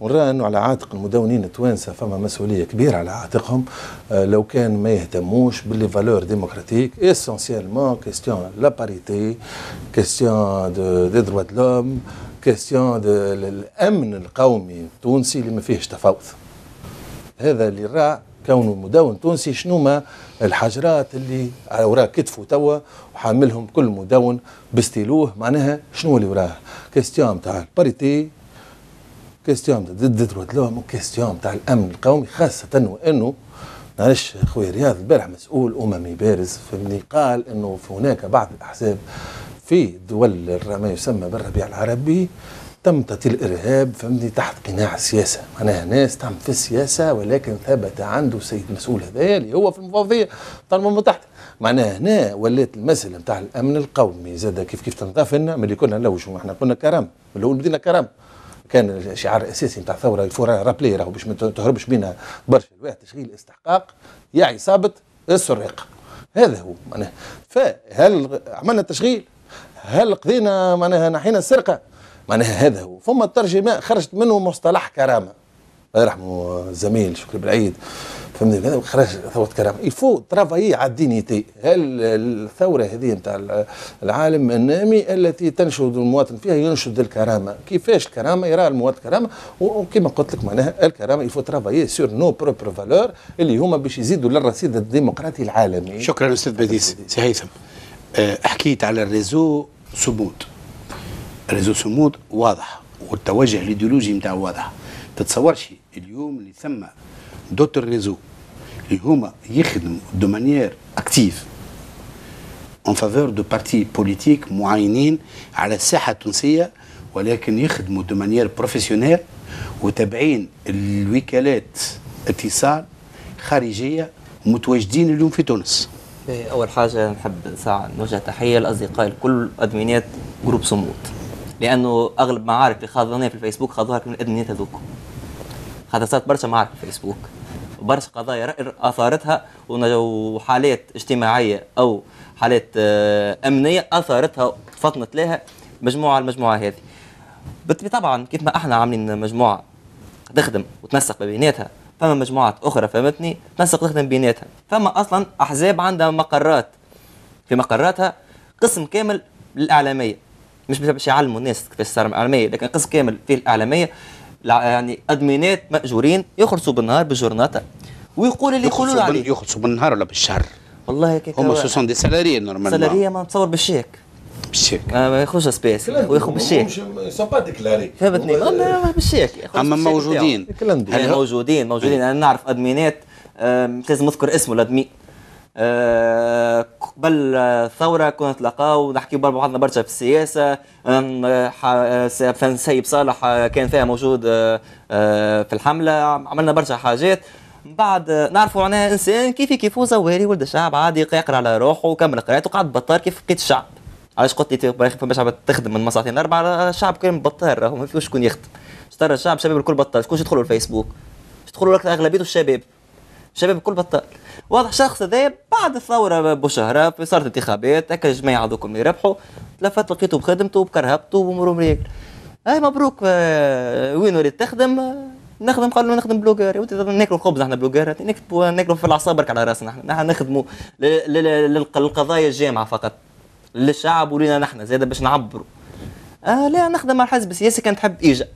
ونرى أنه على عاتق المدونين التوانسة فما مسؤولية كبيرة على عاتقهم. آه، لو كان ما يهتموش ب les valeurs démocratiques essentiellement question la parité question des droits de l'homme question الأمن القومي التونسي اللي ما فيهش تفاوض. هذا اللي راه كونه مدون تونسي شنو ما الحجرات اللي على وراه كتفه توا وحاملهم كل مدون بستيلوه معناها شنو اللي وراه؟ question تاع ال parité question تاع des droits de l'homme question تاع الأمن القومي خاصة وإنه معلش خويا رياض البارح مسؤول أممي بارز فهمني قال إنه هناك بعض الأحزاب في دول ما يسمى بالربيع العربي. تم تضليل الإرهاب فهمتني تحت قناع السياسة معناها ناس تعمل في السياسة ولكن ثبت عنده سيد مسؤول هذايا اللي هو في المفوضية تاع الامم المتحده معناها هنا ولات المساله نتاع الأمن القومي. زاد كيف كيف تنضاف لنا ملي كنا نلوجوا إحنا قلنا كرم. من الأول بدينا كرم. كان الشعار الاساسي نتاع الثوره الفورا رابلي راهو باش ما تهربش بينا برشا الواحد تشغيل استحقاق يا عصابه السرقة. هذا هو معناها. فهل عملنا تشغيل؟ هل قضينا معناها نحينا السرقة؟ معناها هذا هو. ثم الترجمة خرجت منه مصطلح كرامة. الله يرحمه الزميل شكري بالعيد. فهمني خرج ثورة كرامة. il faut travailler على ال dignité هل الثورة هذه نتاع العالم النامي التي تنشد المواطن فيها ينشد الكرامة. كيفاش الكرامة؟ يرى المواطن كرامة. وكما قلت لك معناها الكرامة. il faut travailler sur nos propres valeurs اللي هما باش يزيدوا للرصيد الديمقراطي العالمي. شكرا أستاذ بديس سي هيثم. حكيت على ال réseau صمود réseau صمود واضح والتوجه الإيديولوجي نتاعو واضح. تتصورش اليوم اللي ثم d'autres réseaux اللي هما يخدموا de manière active en faveur de partis politiques معينين على الساحة التونسية ولكن يخدموا de manière professionnelle وتابعين الوكالات اتصال خارجية متواجدين اليوم في تونس. أول حاجة نحب ساعه نوجه تحية لاصدقائي الكل admin ات جروب صمود. لأنه أغلب معارك اللي خاضناها في الفيسبوك خاضوها من الادمينات هذوك. خاطر صارت برشا معارك في الفيسبوك. برشا قضايا ونج- وحالات اجتماعية أو حالات آه، أمنية آثارتها فطنت لها مجموعة المجموعة هذه. طبعا كيف ما إحنا عاملين مجموعة تخدم وتنسق بيناتها فما مجموعات أخرى فهمتني؟ تنسق تخدم بيناتها فما أصلا أحزاب عندها مقرات. في مقراتها قسم كامل للإعلامية. مش باش يعلموا الناس كيفاش تصير اعلاميه لكن قسم كامل فيه الإعلامية. يعني أدمينات مأجورين يخلصوا بالنهار بالجورناتا ويقولوا اللي يقولوا عليه. يخلصوا بالنهار ولا بالشهر؟ والله كيك هما ce sont des salariés normalement salariés ما نتصور بالشيك. بالشيك ما ما ياخذش espèces. وياخذ بالشيك sont pas déclarés فهمتني. والله بالشيك أما موجودين. يعني موجودين؟ موجودين. أنا نعرف ادمينات آه، لازم نذكر اسمه الادمي آه، قبل الثوره كنا نتلاقاو نحكيو مع بعضنا برشا في السياسة. آه، آه، سيب صالح آه، كان فيها موجود آه، آه، في الحملة. عملنا برشا حاجات. من بعد آه، نعرفوا معناها إنسان كيفي كيفو زواري ولد الشعب عادي يقرأ على روحه وكمل قرايته وقعد بطال كيف بقيت الشعب. علاش قلت لي عباد تخدم من ساعتين اربعه الشعب كان بطال راهو ما فيهوش شكون يخدم. اشترى الشعب شباب الكل بطال شكون يدخلوا الفيسبوك؟ يدخلوا اغلبيته الشباب. الشباب الكل بطال. واضح الشخص هذا بعد الثورة بشهره صارت انتخابات هكا الجماعه هذوكم يربحوا تلفت لقيته بخدمته بكرهبته وبمرور مريق أي مبروك آه، وين وليت تخدم؟ آه، نخدم قالوا نخدم وليت ناكلوا الخبز إحنا نكتبوا ناكلوا في العصا برك على راسنا إحنا نخدموا للقضايا الجامعة فقط. للشعب ولينا نحن زاد باش نعبروا. آه لا نخدم مع الحزب السياسي كان تحب إيجا.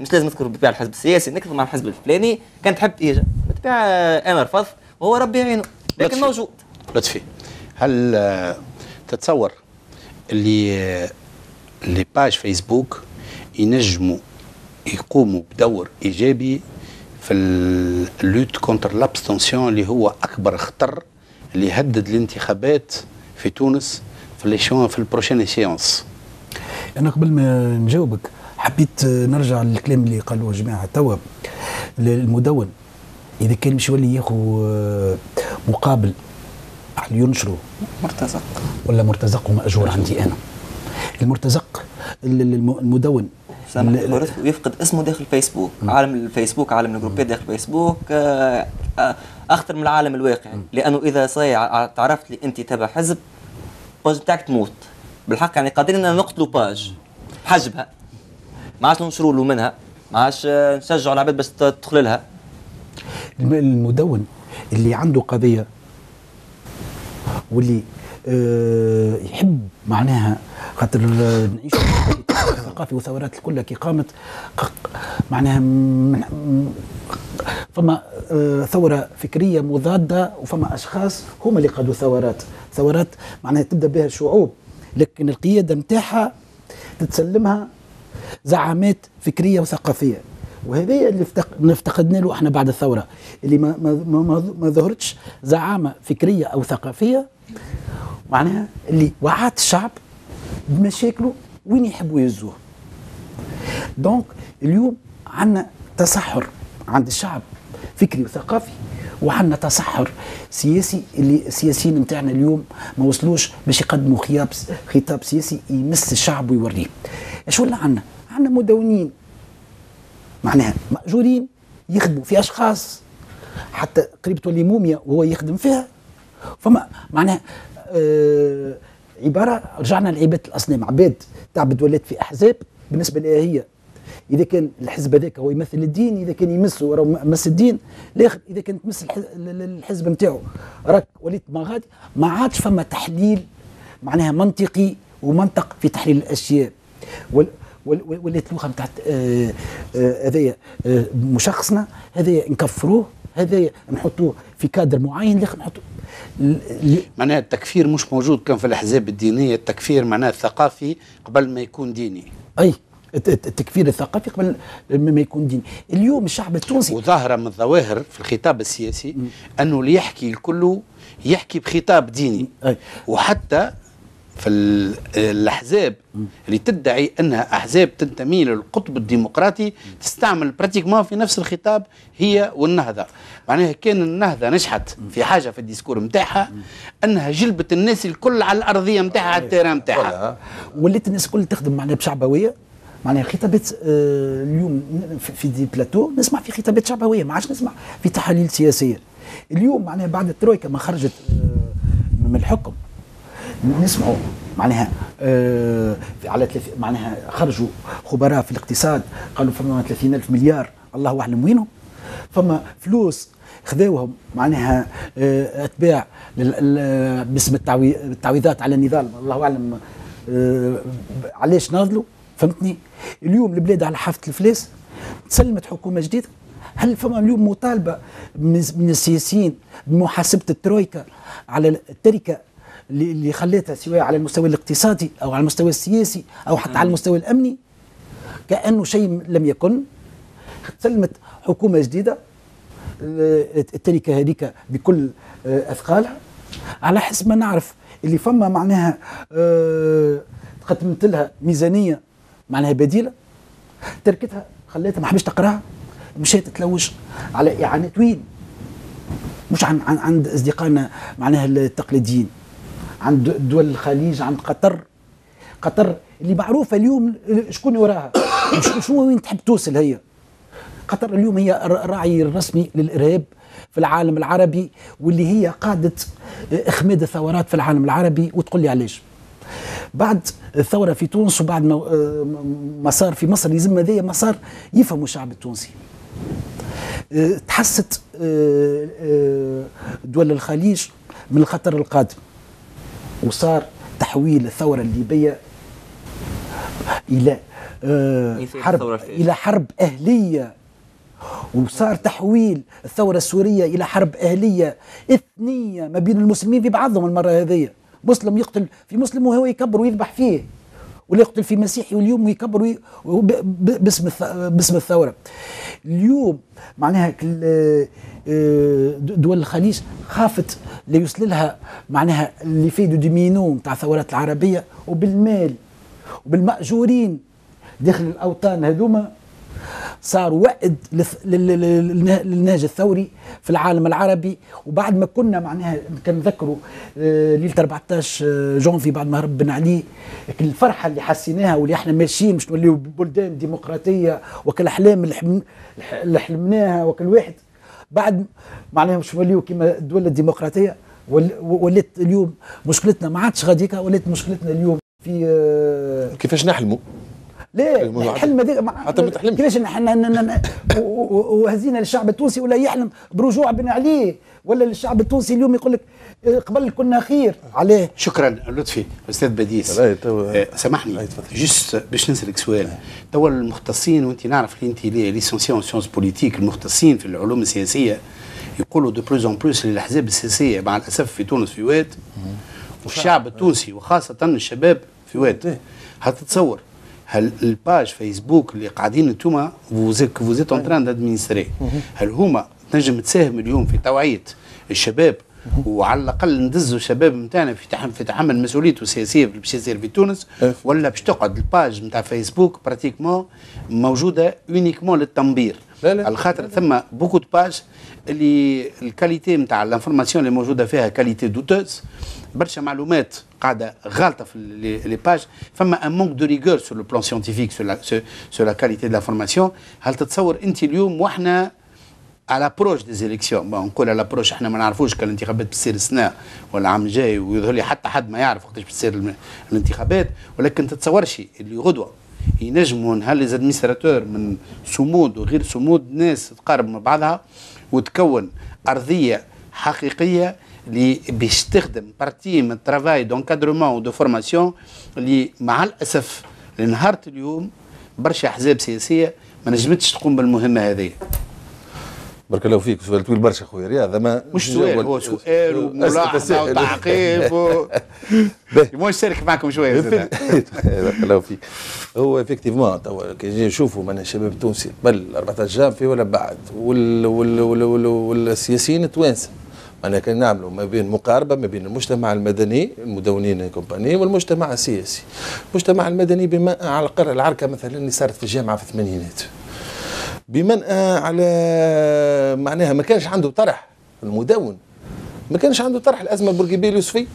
مش لازم نذكر بالطبيعه الحزب السياسي نخدم مع الحزب الفلاني كان تحب إيجا. بالطبيعه أنا رفضت وهو ربي يعينه. لكن. موجود. لطفي هل آه، تتصور اللي آه، اللي page فيسبوك ينجموا يقوموا بدور إيجابي في la lutte contre l'abstention اللي هو أكبر خطر اللي يهدد الانتخابات في تونس؟ في ليشون في البروشين سيونس أنا قبل ما نجاوبك حبيت نرجع للكلام اللي قالوه جماعة توا المدون إذا كان مش يولي ياخذ آه، مقابل ينشروا مرتزق. ولا مرتزق وماجور عندي أنا. المرتزق ال- ال- الم- المدون. ويفقد اسمه داخل فيسبوك عالم الفيسبوك عالم الجروبات داخل فيسبوك آه، آه، أخطر من العالم الواقعي لأنه إذا صايع تعرفت لي أنت تبع حزب page بتاعك تموت. بالحق يعني قادرين نقتلوا page حجبها. ما عادش ننشروا له منها. ما عادش نشجعوا العباد باش تدخل لها. الم- المدون اللي عنده قضية واللي آه، يحب معناها خاطر آه، نعيش ثقافي وثورات الكل كي قامت معناها فما آه، ثورة فكرية مضادة وفما أشخاص هما اللي قادوا ثورات. ثورات معناها تبدأ بها الشعوب لكن القيادة متاعها تتسلمها زعامات فكرية وثقافية. وهذا اللي افتق- اللي افتقدنا له إحنا بعد الثورة اللي ما ما ما, ما, ظهرتش زعامة فكرية أو ثقافية. معناها اللي وعات الشعب بمشاكله وين يحبوا يهزوه دونك اليوم عندنا تصحر عند الشعب فكري وثقافي. وعندنا تصحر سياسي اللي السياسيين نتاعنا اليوم ما وصلوش باش يقدموا خياب خطاب سياسي يمس الشعب ويوريه. إيش ولا عندنا عندنا مدونين. معناها مأجورين يخدموا في أشخاص. حتى قريب تولي موميا وهو يخدم فيها. فما معناها آه عبارة رجعنا لعبادة الأصنام. عباد تعبد ولات في أحزاب. بالنسبة لها هي إذا كان الحزب هذاك هو يمثل الدين إذا كان يمس وراه مس الدين لاخر إذا كان تمس الحز- الحزب نتاعو. راك وليت مغادي ما عادش فما تحليل معناها منطقي ومنطق في تحليل الأشياء. وال ولات اللغة نتاع هذايا آه، مشخصنا هذايا نكفروه هذايا نحطوه في كادر معين الآخر نحطوه. معناها التكفير مش موجود كان في الأحزاب الدينية التكفير معناه ثقافي قبل ما يكون ديني. أي. التكفير الثقافي قبل ما يكون دين اليوم الشعب التونسي وظاهرة من الظواهر في الخطاب السياسي أنه اللي يحكي الكل يحكي بخطاب ديني. أي. وحتى في ال- الأحزاب اللي تدعي أنها أحزاب تنتمي للقطب الديمقراطي تستعمل pratiquement في نفس الخطاب هي والنهضة. معناها كان النهضة نجحت في حاجة في ال discours متاعها أنها جلبت الناس الكل على الأرضية متاعها على ال terrain متاعها. ولات الناس الكل تخدم معناها بشعبويه معناها خطابات آه اليوم في des plateaux نسمع في خطابات شعبوية ما عادش نسمع في تحاليل سياسية. اليوم معناها بعد الترويكا ما خرجت آه، من الحكم. نسمعوا معناها آه على معناها خرجوا خبراء في الاقتصاد قالوا فما 30 ألف مليار الله أعلم وينهم. فما فلوس خذوهم معناها آه أتباع باسم التعويضات على النضال الله أعلم آه علاش ناضلوا؟ فهمتني؟ اليوم البلاد على حافة الفلاس تسلمت حكومة جديدة. هل فما اليوم مطالبة من السياسيين بمحاسبه الترويكا على التركة اللي خليتها سواء على المستوى الاقتصادي أو على المستوى السياسي أو حتى على المستوى الأمني؟ كأنه شيء لم يكن. سلمت حكومة جديدة التركة هذيك بكل آه، أثقالها. على حسب ما نعرف اللي فما معناها آه، قدمت لها ميزانية معناها بديلة. تركتها خليتها ما حبش تقراها مشيت تلوج على اعانه وين مش عن عند أصدقائنا معناها التقليديين عند دول الخليج عند قطر. قطر اللي معروفة اليوم شكون وراها؟ شو وين تحب توصل هي. قطر اليوم هي الراعي الرسمي للإرهاب في العالم العربي واللي هي قادة إخماد الثورات في العالم العربي. وتقول لي علاش؟ بعد الثورة في تونس وبعد ما صار في مصر يزم هذايا مسار يفهموا الشعب التونسي. تحست دول الخليج من الخطر القادم. وصار تحويل الثورة الليبية إلى آه، حرب إلى حرب أهلية. وصار تحويل الثورة السورية إلى حرب أهلية إثنية ما بين المسلمين في بعضهم المرة هذه. مسلم يقتل في مسلم وهو يكبر ويذبح فيه ولا يقتل في مسيحي واليوم يكبر باسم باسم الثورة. اليوم معناها آه، دول الخليج خافت ليوصل لها معناها اللي في دومينو نتاع الثورات العربية وبالمال وبالمأجورين. داخل الأوطان هذوما صار وعد للنهج الثوري في العالم العربي. وبعد ما كنا معناها كنذكروا آه، ليلة 14 جونفي بعد ما هرب بن علي الفرحة اللي حسيناها واللي إحنا ماشيين مش نوليو بلدان ديمقراطية وكل الاحلام اللي حلمناها وكل واحد. بعد معناها مش نوليو كما الدول الديمقراطية ولات اليوم مشكلتنا ما عادش غاديك ولات مشكلتنا اليوم في آه، كيفاش نحلموا؟ ليه؟ الحلم هذاك حتى ما تحلمش. كيفاش نحن وهزينا للشعب التونسي ولا يحلم برجوع بن علي؟ ولا للشعب التونسي اليوم يقول لك آه، قبل كنا خير. عليه. شكرا لطفي. أستاذ بديس. آه سامحني. juste باش نسألك سؤال. توا المختصين وأنت نعرف اللي أنت licencié en sciences politiques المختصين في العلوم السياسية يقولوا de plus en plus للأحزاب السياسية مع الأسف في تونس في واد والشعب التونسي وخاصة الشباب في واد هل تتصور هل ال page فيسبوك اللي قاعدين أنتم vous êtes en train d'administrer هل هما تنجم تساهم اليوم في توعية الشباب؟ وعلى الأقل ندزوا الشباب نتاعنا في تحمل في تحمل مسؤوليته السياسية باش يصير في تونس ولا باش تقعد ال page نتاع فيسبوك pratiquement موجودة uniquement للتنبير. لا لا. على خاطر ثم beaucoup de pages اللي ال qualité نتاع ال information اللي موجودة فيها qualité douteuse برشا معلومات قاعدة غالطة في les pages فما un manque de rigueur sur le plan scientifique sur la qualité de l'information هل تتصور أنت اليوم وإحنا على proche des élections نقول على proche إحنا ما نعرفوش كان الانتخابات بتصير السنة ولا العام الجاي ويظهر لي حتى حد ما يعرف وقتاش بتصير الانتخابات. ولكن تتصورش اللي غدوة ينجموا هل les administrateurs من صمود وغير صمود ناس تقارب من بعضها وتكون أرضية حقيقية اللي باش تخدم partiellement travail d'encadrement و de formation اللي مع الأسف لنهارت اليوم برشا أحزاب سياسية ما نجمتش تقوم بالمهمة هذه. بارك الله فيك سؤال طويل برشا خويا. رياض أما مش سؤال هو سؤال وملاحظة وتعقيب و... مش شارك معكم شوية بارك الله فيك. هو effectivement توا كي نجي نشوفوا من الشباب التونسي قبل 14 جانفي ولا بعد وال وال وال وال والسياسيين التوانسة. أنا كان نعملوا ما بين مقاربة ما بين المجتمع المدني المدونين كومباني والمجتمع السياسي. المجتمع المدني بما على قرى العركة مثلا اللي صارت في الجامعة في الثمانينات. بمنأى على معناها ما كانش عنده طرح المدون. ما كانش عنده طرح الأزمة البورقيبيه اليوسفيه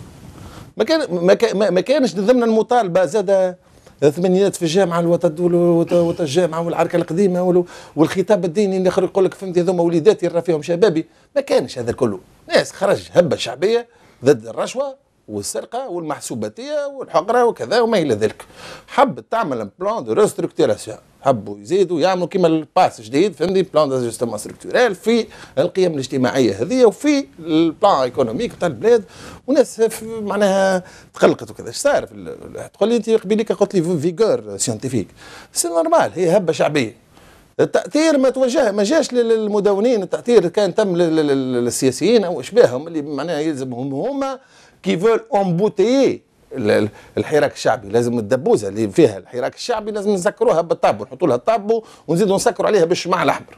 ما كان ما, كان ما كانش ضمن المطالبة زاد الثمانينات في الجامعة الجامعة والعركة القديمة والخطاب الديني اللي يقول لك فهمتي هذوما وليداتي راه فيهم شبابي. ما كانش هذا كله ناس خرج هبة شعبية ضد الرشوة والسرقة والمحسوباتية والحقرة وكذا وما إلى ذلك. حبت تعمل plan de restructuration حبوا يزيدوا يعملوا كيما الباس جديد فهمتني؟ plan d'ajustement structurel في القيم الاجتماعية هذه وفي ال plan économique تاع البلاد. وناس معناها تقلقت وكذا. إيش صار تقول لي أنت قبيلك قلت لي rigueur scientifique c'est normal هي هبة شعبية. التأثير ما توجه ما جاش للمدونين. التأثير كان تم للسياسيين أو أشباههم اللي معناها يلزمهم هما qui veulent امبوتيي الحراك الشعبي. لازم الدبوزة اللي فيها الحراك الشعبي لازم نسكروها بالطابو نحطوا لها الطابو ونزيدوا نسكروا عليها بالشمع الأحمر.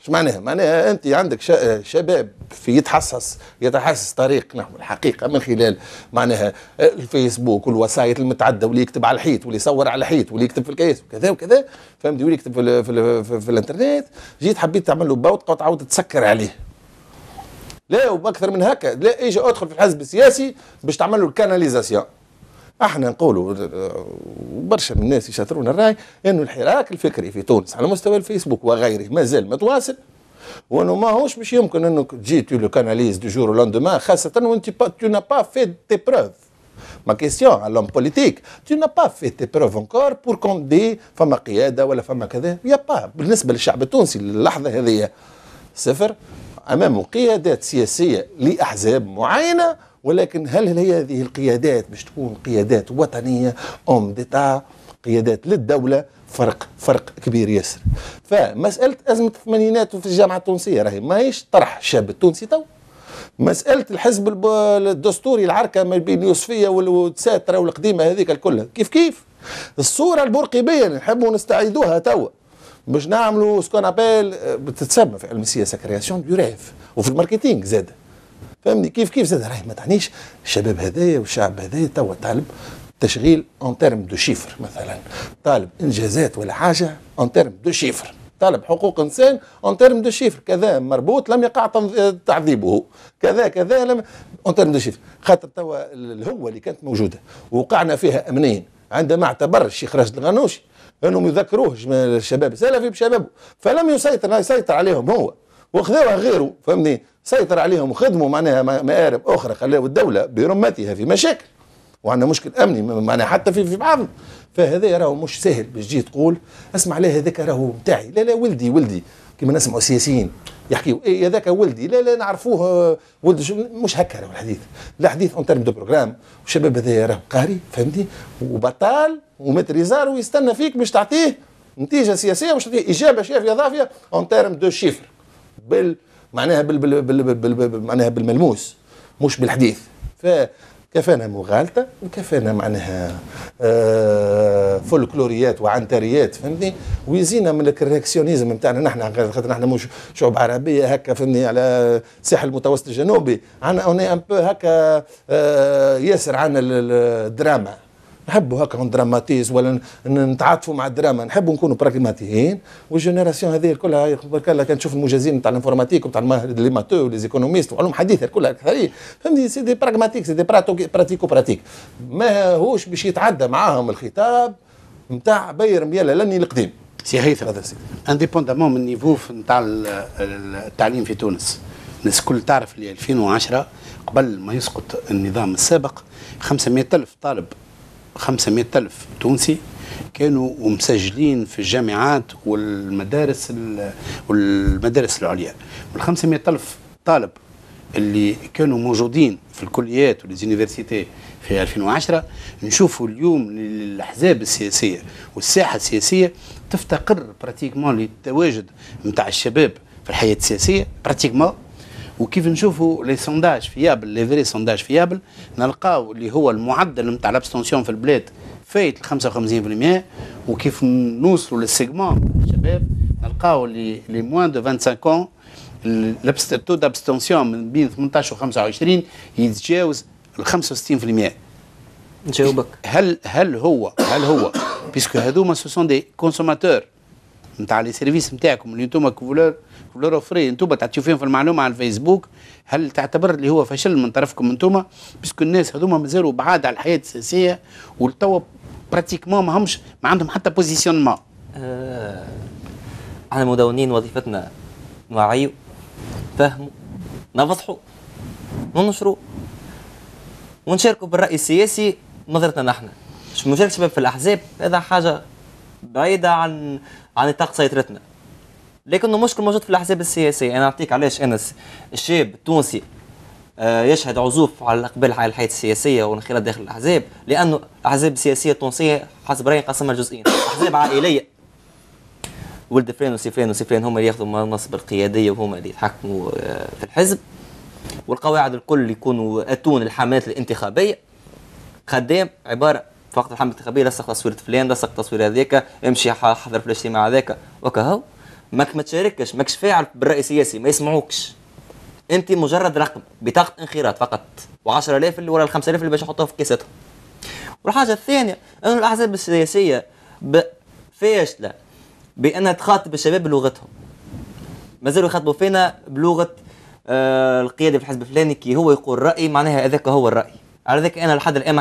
إيش معناها؟ معناها أنت عندك شباب في يتحسس يتحسس طريق نحو الحقيقة من خلال معناها الفيسبوك والوسائط المتعددة واللي يكتب على الحيط واللي يصور على الحيط واللي يكتب في الكيس وكذا وكذا فهمت واللي يكتب في, في, في, في الانترنت. جيت حبيت تعمل له boîte تعاود تسكر عليه. لا وبأكثر من هكا. لا أجي أدخل في الحزب السياسي باش تعمل له ال canalisation. أحنا نقولوا برشا من الناس يشاطرون الراي إنه الحراك الفكري في تونس على مستوى الفيسبوك وغيره ما زال متواصل وأنه ما هوش مش يمكن إنك تجي تو le canaliser du jour au lendemain خاصة وأنت pas tu n'as pas fait tes preuves ma question على l'homme politique tu n'as pas fait tes preuves encore pour qu'on dise فما قياده ولا فما كذا y a pas بالنسبة للشعب التونسي اللحظة هذه. صفر امامه قيادات سياسية لأحزاب معينة ولكن هل هي هذه القيادات باش تكون قيادات وطنية ام ديتا قيادات للدولة؟ فرق فرق كبير ياسر. فمسألة أزمة الثمانينات في الجامعة التونسية راهي ماهيش طرح الشاب التونسي تو. مسألة الحزب الدستوري العركة ما بين يوسفيه والساتره والقديمة هذيك الكل. كيف كيف؟ الصورة البورقيبية نحبوا نستعيدوها توا باش نعملوا ce qu'on appelle بتتسمى في علم السياسة création de rêve وفي ال marketing زاد. فهمني؟ كيف كيف زاد؟ راهي ما تعنيش. الشباب هذايا والشعب هذايا توا طالب تشغيل en termes de chiffres مثلا. طالب إنجازات ولا حاجة en termes de chiffres طالب حقوق إنسان en termes de chiffres كذا مربوط لم يقع تعذيبه. كذا كذا لم en termes de chiffres خاطر توا الهوة اللي كانت موجودة. وقعنا فيها أمنين. عندما اعتبر الشيخ راشد الغنوشي انهم يذكروه الشباب سلفي بشبابه فلم يسيطر يسيطر عليهم هو. وخذوها غيره فهمني؟ سيطر عليهم وخدموا معناها مآرب أخرى خلاوا الدولة برمتها في مشاكل. وعندنا مشكل أمني معناها حتى في في بعضنا فهذا راهو مش سهل باش تجي تقول اسمع لا هذاك راهو نتاعي لا لا ولدي ولدي كما نسمعوا سياسيين يحكيوا إيه هذاك ولدي لا لا نعرفوه ولد مش هكا راهو الحديث. لا حديث en termes de programme والشباب هذا راهو قاري فهمتي؟ وبطال و maîtrisard ويستنى فيك باش تعطيه نتيجة سياسية باش تعطيه إجابة شافيه ضافيه en termes de chiffres بال معناها بال بال بال بال بال معناها بالملموس مش بالحديث. ف كفانا مغالطة وكفانا معناها آه فولكلوريات وعنتريات فهمتني ويزينا من ال créationnisme نتاعنا نحن خاطر نحن مش شعوب عربية هكا فهمني على الساحل المتوسط الجنوبي عندنا on est un peu هكا آه ياسر عنا الدراما نحبوا هكا ن dramatise ولا نتعاطفوا مع الدراما نحبوا نكونوا براغماتيين. وال génération هذه كلها كان تشوف المجازين نتاع ال informatique وتاع les matheux و les économistes وعلوم حديثة كلها اكثريه فهمتني؟ c'est des pragmatiques c'est des pratico-pratiques. ما هوش باش يتعدى معاهم الخطاب نتاع بير ميلا لني القديم. سي هيثم هذا سي indépendamment من niveau نتاع التعليم في تونس. الناس الكل تعرف اللي 2010 قبل ما يسقط النظام السابق 500 ألف طالب 500 ألف تونسي كانوا مسجلين في الجامعات والمدارس والمدارس العليا. وال 500 ألف طالب اللي كانوا موجودين في الكليات و les universités في 2010 نشوفوا اليوم الاحزاب السياسية والساحة السياسية تفتقر pratiquement للتواجد نتاع الشباب في الحياة السياسية pratiquement وكيف نشوفوا les sondages fiables les vrais sondages fiables. نلقاو اللي هو المعدل نتاع l'abstention في البلاد فايت ال 55% وكيف نوصلوا للسيجمون الشباب نلقاو اللي لي موان دو 25 اون التو دابستونسيون من بين 18 و 25 يتجاوز ال 65% نجاوبك. هل هل هو هل هو؟ بيسكو هذوما سو سون دي كونسوماتور نتاع لي سيرفيس نتاعكم اللي أنتم كفولور فلورو فري أنتم تعطيو في المعلومة على الفيسبوك هل تعتبر اللي هو فشل من طرفكم أنتم؟ باسكو الناس هذوما مازالوا بعاد على الحياة السياسية والتوا pratiquement ما همش ما عندهم حتى positionnement آه، إحنا المدونين وظيفتنا نوعيوا فهموا نفضحوا ننشروا ونشاركوا بالرأي السياسي نظرتنا نحن. مش مشاركة الشباب في الأحزاب هذا حاجة بعيدة عن عن نطاق سيطرتنا. لكنه مشكل موجود في الأحزاب السياسية. أنا أعطيك علاش أنا الشاب التونسي آه، يشهد عزوف على الإقبال على الحياة السياسية والانخراط داخل الأحزاب لأنه الأحزاب السياسية التونسية حسب رأيي قسمها لجزئين أحزاب عائلية. ولد فلان وسي فلان وسي فلان هم اللي ياخذوا مناصب القيادية وهم اللي يتحكموا آه، في الحزب. والقواعد الكل يكونوا أتون الحملات الانتخابية. خدام عبارة فقط الحملة الانتخابية لصق تصوير فلان لصق تصوير هذاك امشي حضر في الاجتماع هذاك وكهو. ماك ما تشاركش ماكش فاعل بالراي السياسي ما يسمعوكش. أنت مجرد رقم بطاقة انخراط فقط. و10000 اللي ولا ال 5000 اللي باش يحطوها في كيستهم والحاجة الثانية انه الأحزاب السياسية فاشلة بأنها تخاطب الشباب بلغتهم. مازالوا يخاطبوا فينا بلغة آه القيادة في الحزب الفلاني كي هو يقول رأي معناها هذاك هو الرأي. على ذلك أنا لحد الآن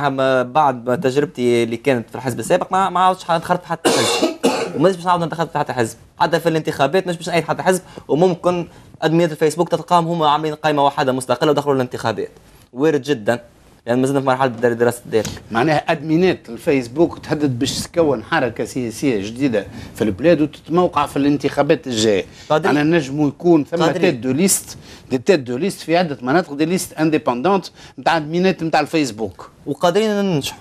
بعد تجربتي اللي كانت في الحزب السابق ما ما عاودش دخلت حتى حزب. ومش باش نعاود في حتى حزب. حتى في الانتخابات مش باش اي حتى حزب. وممكن أدمينات الفيسبوك تلقاهم هم عاملين قائمة واحدة مستقلة ودخلوا الانتخابات. وارد جدا. يعني مازلنا في مرحلة دراسة ذلك معناها أدمينات الفيسبوك تهدد باش تكون حركة سياسية جديدة في البلاد وتتموقع في الانتخابات الجاية. أنا نجم يكون ثم tête de liste des têtes de liste في عدة مناطق des listes indépendantes نتاع أدمينات نتاع الفيسبوك. وقادرين ننجحوا.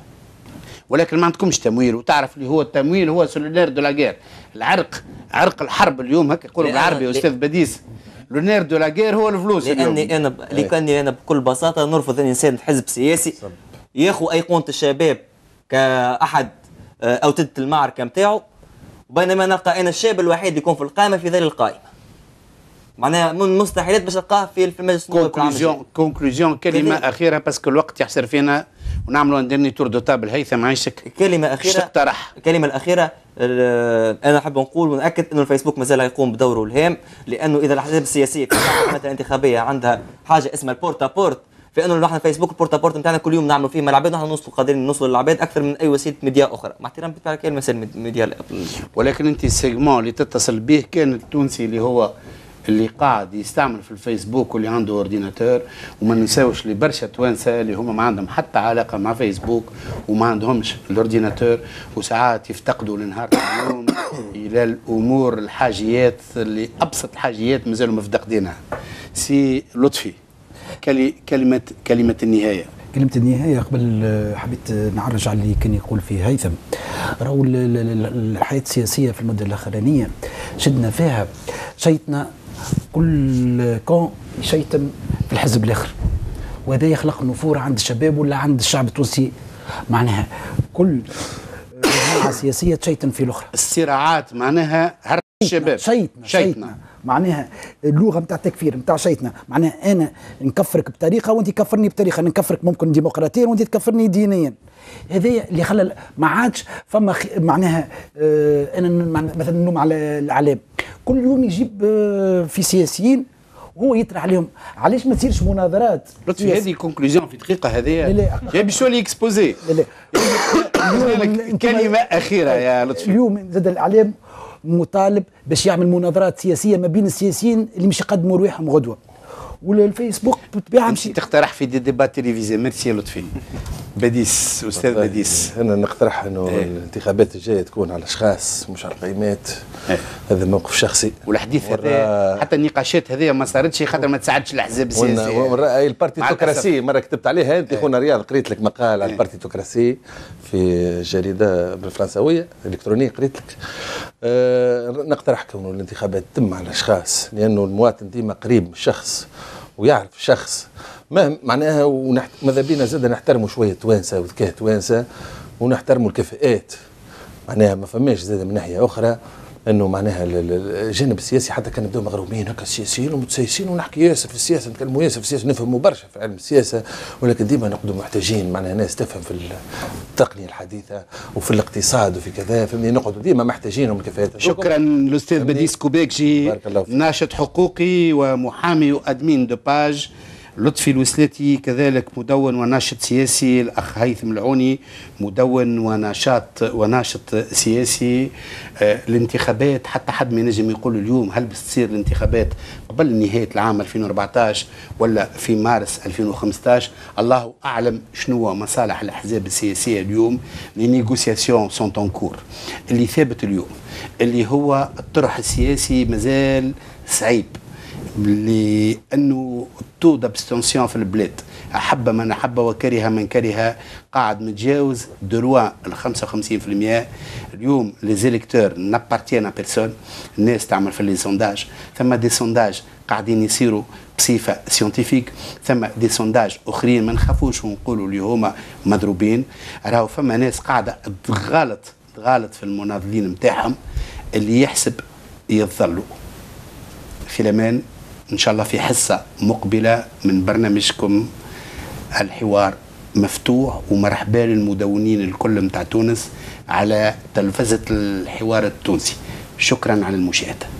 ولكن ما عندكمش تمويل. وتعرف اللي هو التمويل هو c'est le nerf de la العرق عرق الحرب اليوم هكا يقولوا بالعربي يا أستاذ بديس. le nerf de la guerre هو الفلوس لأني أنا لأني أنا بكل بساطة نرفض الإنسان حزب سياسي. ياخذ أيقونة الشباب كأحد آه، أوتاد المعركة نتاعو بينما نلقى أنا الشاب الوحيد يكون في القائمة في ذيل القائمة. معناها من المستحيلات باش نلقاه في المجلس conclusion conclusion كلمة أخيرة parce que الوقت يحسر فينا ونعملوا un dernier tour de table هيثم عيشك كلمة اخيره اقترح الكلمة الأخيرة أنا احب نقول وناكد إنه الفيسبوك مازال يقوم بدوره الهام لأنه إذا الأحزاب السياسية في الحملات الانتخابية عندها حاجة اسمها porte-à-porte فإنه نحن فيسبوك ال porte-à-porte نتاعنا كل يوم نعملوا فيه مع العباد نحن نوصلوا قادرين نوصلوا للعباد أكثر من أي وسيلة ميديا أخرى. مع احترام كان مثل ميديا ولكن أنت ال segment اللي تتصل به كان التونسي اللي هو اللي قاعد يستعمل في الفيسبوك واللي عنده ordinateur وما ننساوش اللي برشا توانسة اللي هما ما عندهم حتى علاقة مع فيسبوك وما عندهمش ال ordinateur وساعات يفتقدوا لنهار اليوم إلى الأمور الحاجيات اللي أبسط الحاجيات مازالوا مفتقدينها سي لطفي كلمه كلمة النهاية. كلمة النهاية قبل حبيت نعرج على اللي كان يقول فيه هيثم. راهو الحياة السياسية في المدة الأخرانية شدنا فيها شيطنا كل كون يشيتم في الحزب الآخر. وهذا يخلق نفور عند الشباب ولا عند الشعب التونسي. معناها كل جماعة سياسية تشيتم في الأخرى. الصراعات معناها هر الشباب. شيتنا شيتنا معناها اللغة نتاع التكفير نتاع شيتنا معناها أنا نكفرك بطريقة وأنت تكفرني بطريقة. نكفرك ممكن ديمقراطيا وأنت تكفرني دينيا. هذا اللي خلى ما عادش فما خ... معناها آه أنا مثلا نلوم على الأعلام. كل يوم يجيب آه في سياسيين وهو يطرح عليهم. علاش ما تصيرش مناظرات؟ لطفي هذه conclusion في دقيقة هذه. لا لا. باش l'exposé لا لا. كلمة أخيرة يا لطفي. اليوم زاد الأعلام مطالب باش يعمل مناظرات سياسية ما بين السياسيين اللي مش يقدموا رواحهم غدوة. والفيسبوك بالطبيعه مش تقترح في des débats télévision. merci لطفي. بديس أستاذ بديس. أنا نقترح إنه إيه؟ الانتخابات الجاية تكون على أشخاص مش على قايمات إيه؟ هذا موقف شخصي. والحديث هذا حتى النقاشات هذه ما صارتش خاطر ما تساعدش الأحزاب السياسية. البارتيتوكراسي مرة كتبت عليها. أنت خويا رياض قريت لك مقال على إيه. ال partitocratie في جريدة بالفرنسويه إلكترونية قريت لك. أه نقترح كونه الانتخابات تتم على أشخاص لأنه المواطن ديما قريب من الشخص. ويعرف الشخص ما معناها ونحت... ماذا بينا زاد نحترموا شوية توانسة وذكاء توانسة ونحترموا الكفاءات معناها ما فماش زاد من ناحية أخرى إنه معناها الجانب السياسي حتى كان نبداو مغرومين هكا سياسيين ومتسيسين ونحكي ياسر في السياسة نتكلموا ياسر في السياسة نفهموا برشا في علم السياسة ولكن ديما نقعدوا محتاجين معناها ناس تفهم في التقنية الحديثة وفي الاقتصاد وفي كذا فهمني؟ نقعدوا ديما محتاجينهم كفاءات شكرا الاستاذ بديس كوبيكجي ناشط حقوقي ومحامي و admin de page لطفي الوسلاتي كذلك مدون وناشط سياسي الأخ هيثم العوني مدون ونشاط وناشط سياسي. آه الانتخابات حتى حد ما ينجم يقول اليوم هل بتصير الانتخابات قبل نهاية العام 2014 ولا في مارس 2015 الله أعلم شنو مصالح الأحزاب السياسية اليوم. les négociations sont en cours اللي ثابت اليوم اللي هو الطرح السياسي مازال صعيب. لأنه التو d'abstention في البلاد. أحب من أحب وكره من كره. قاعد متجاوز دروا ال 55% اليوم les électeurs n'appartiennent à personne الناس تعمل في les sondages ثم des sondages قاعدين يصيروا بصفة scientifique ثم des sondages أخرين ما نخافوش ونقولوا اللي هما مضروبين. راهو فما ناس قاعدة تغالط تغالط في المناضلين نتاعهم اللي يحسب يظلوا. في الامان إن شاء الله في حصة مقبلة من برنامجكم الحوار مفتوح ومرحبا للمدونين الكل متاع تونس على تلفزة الحوار التونسي. شكرا على المشاهدة.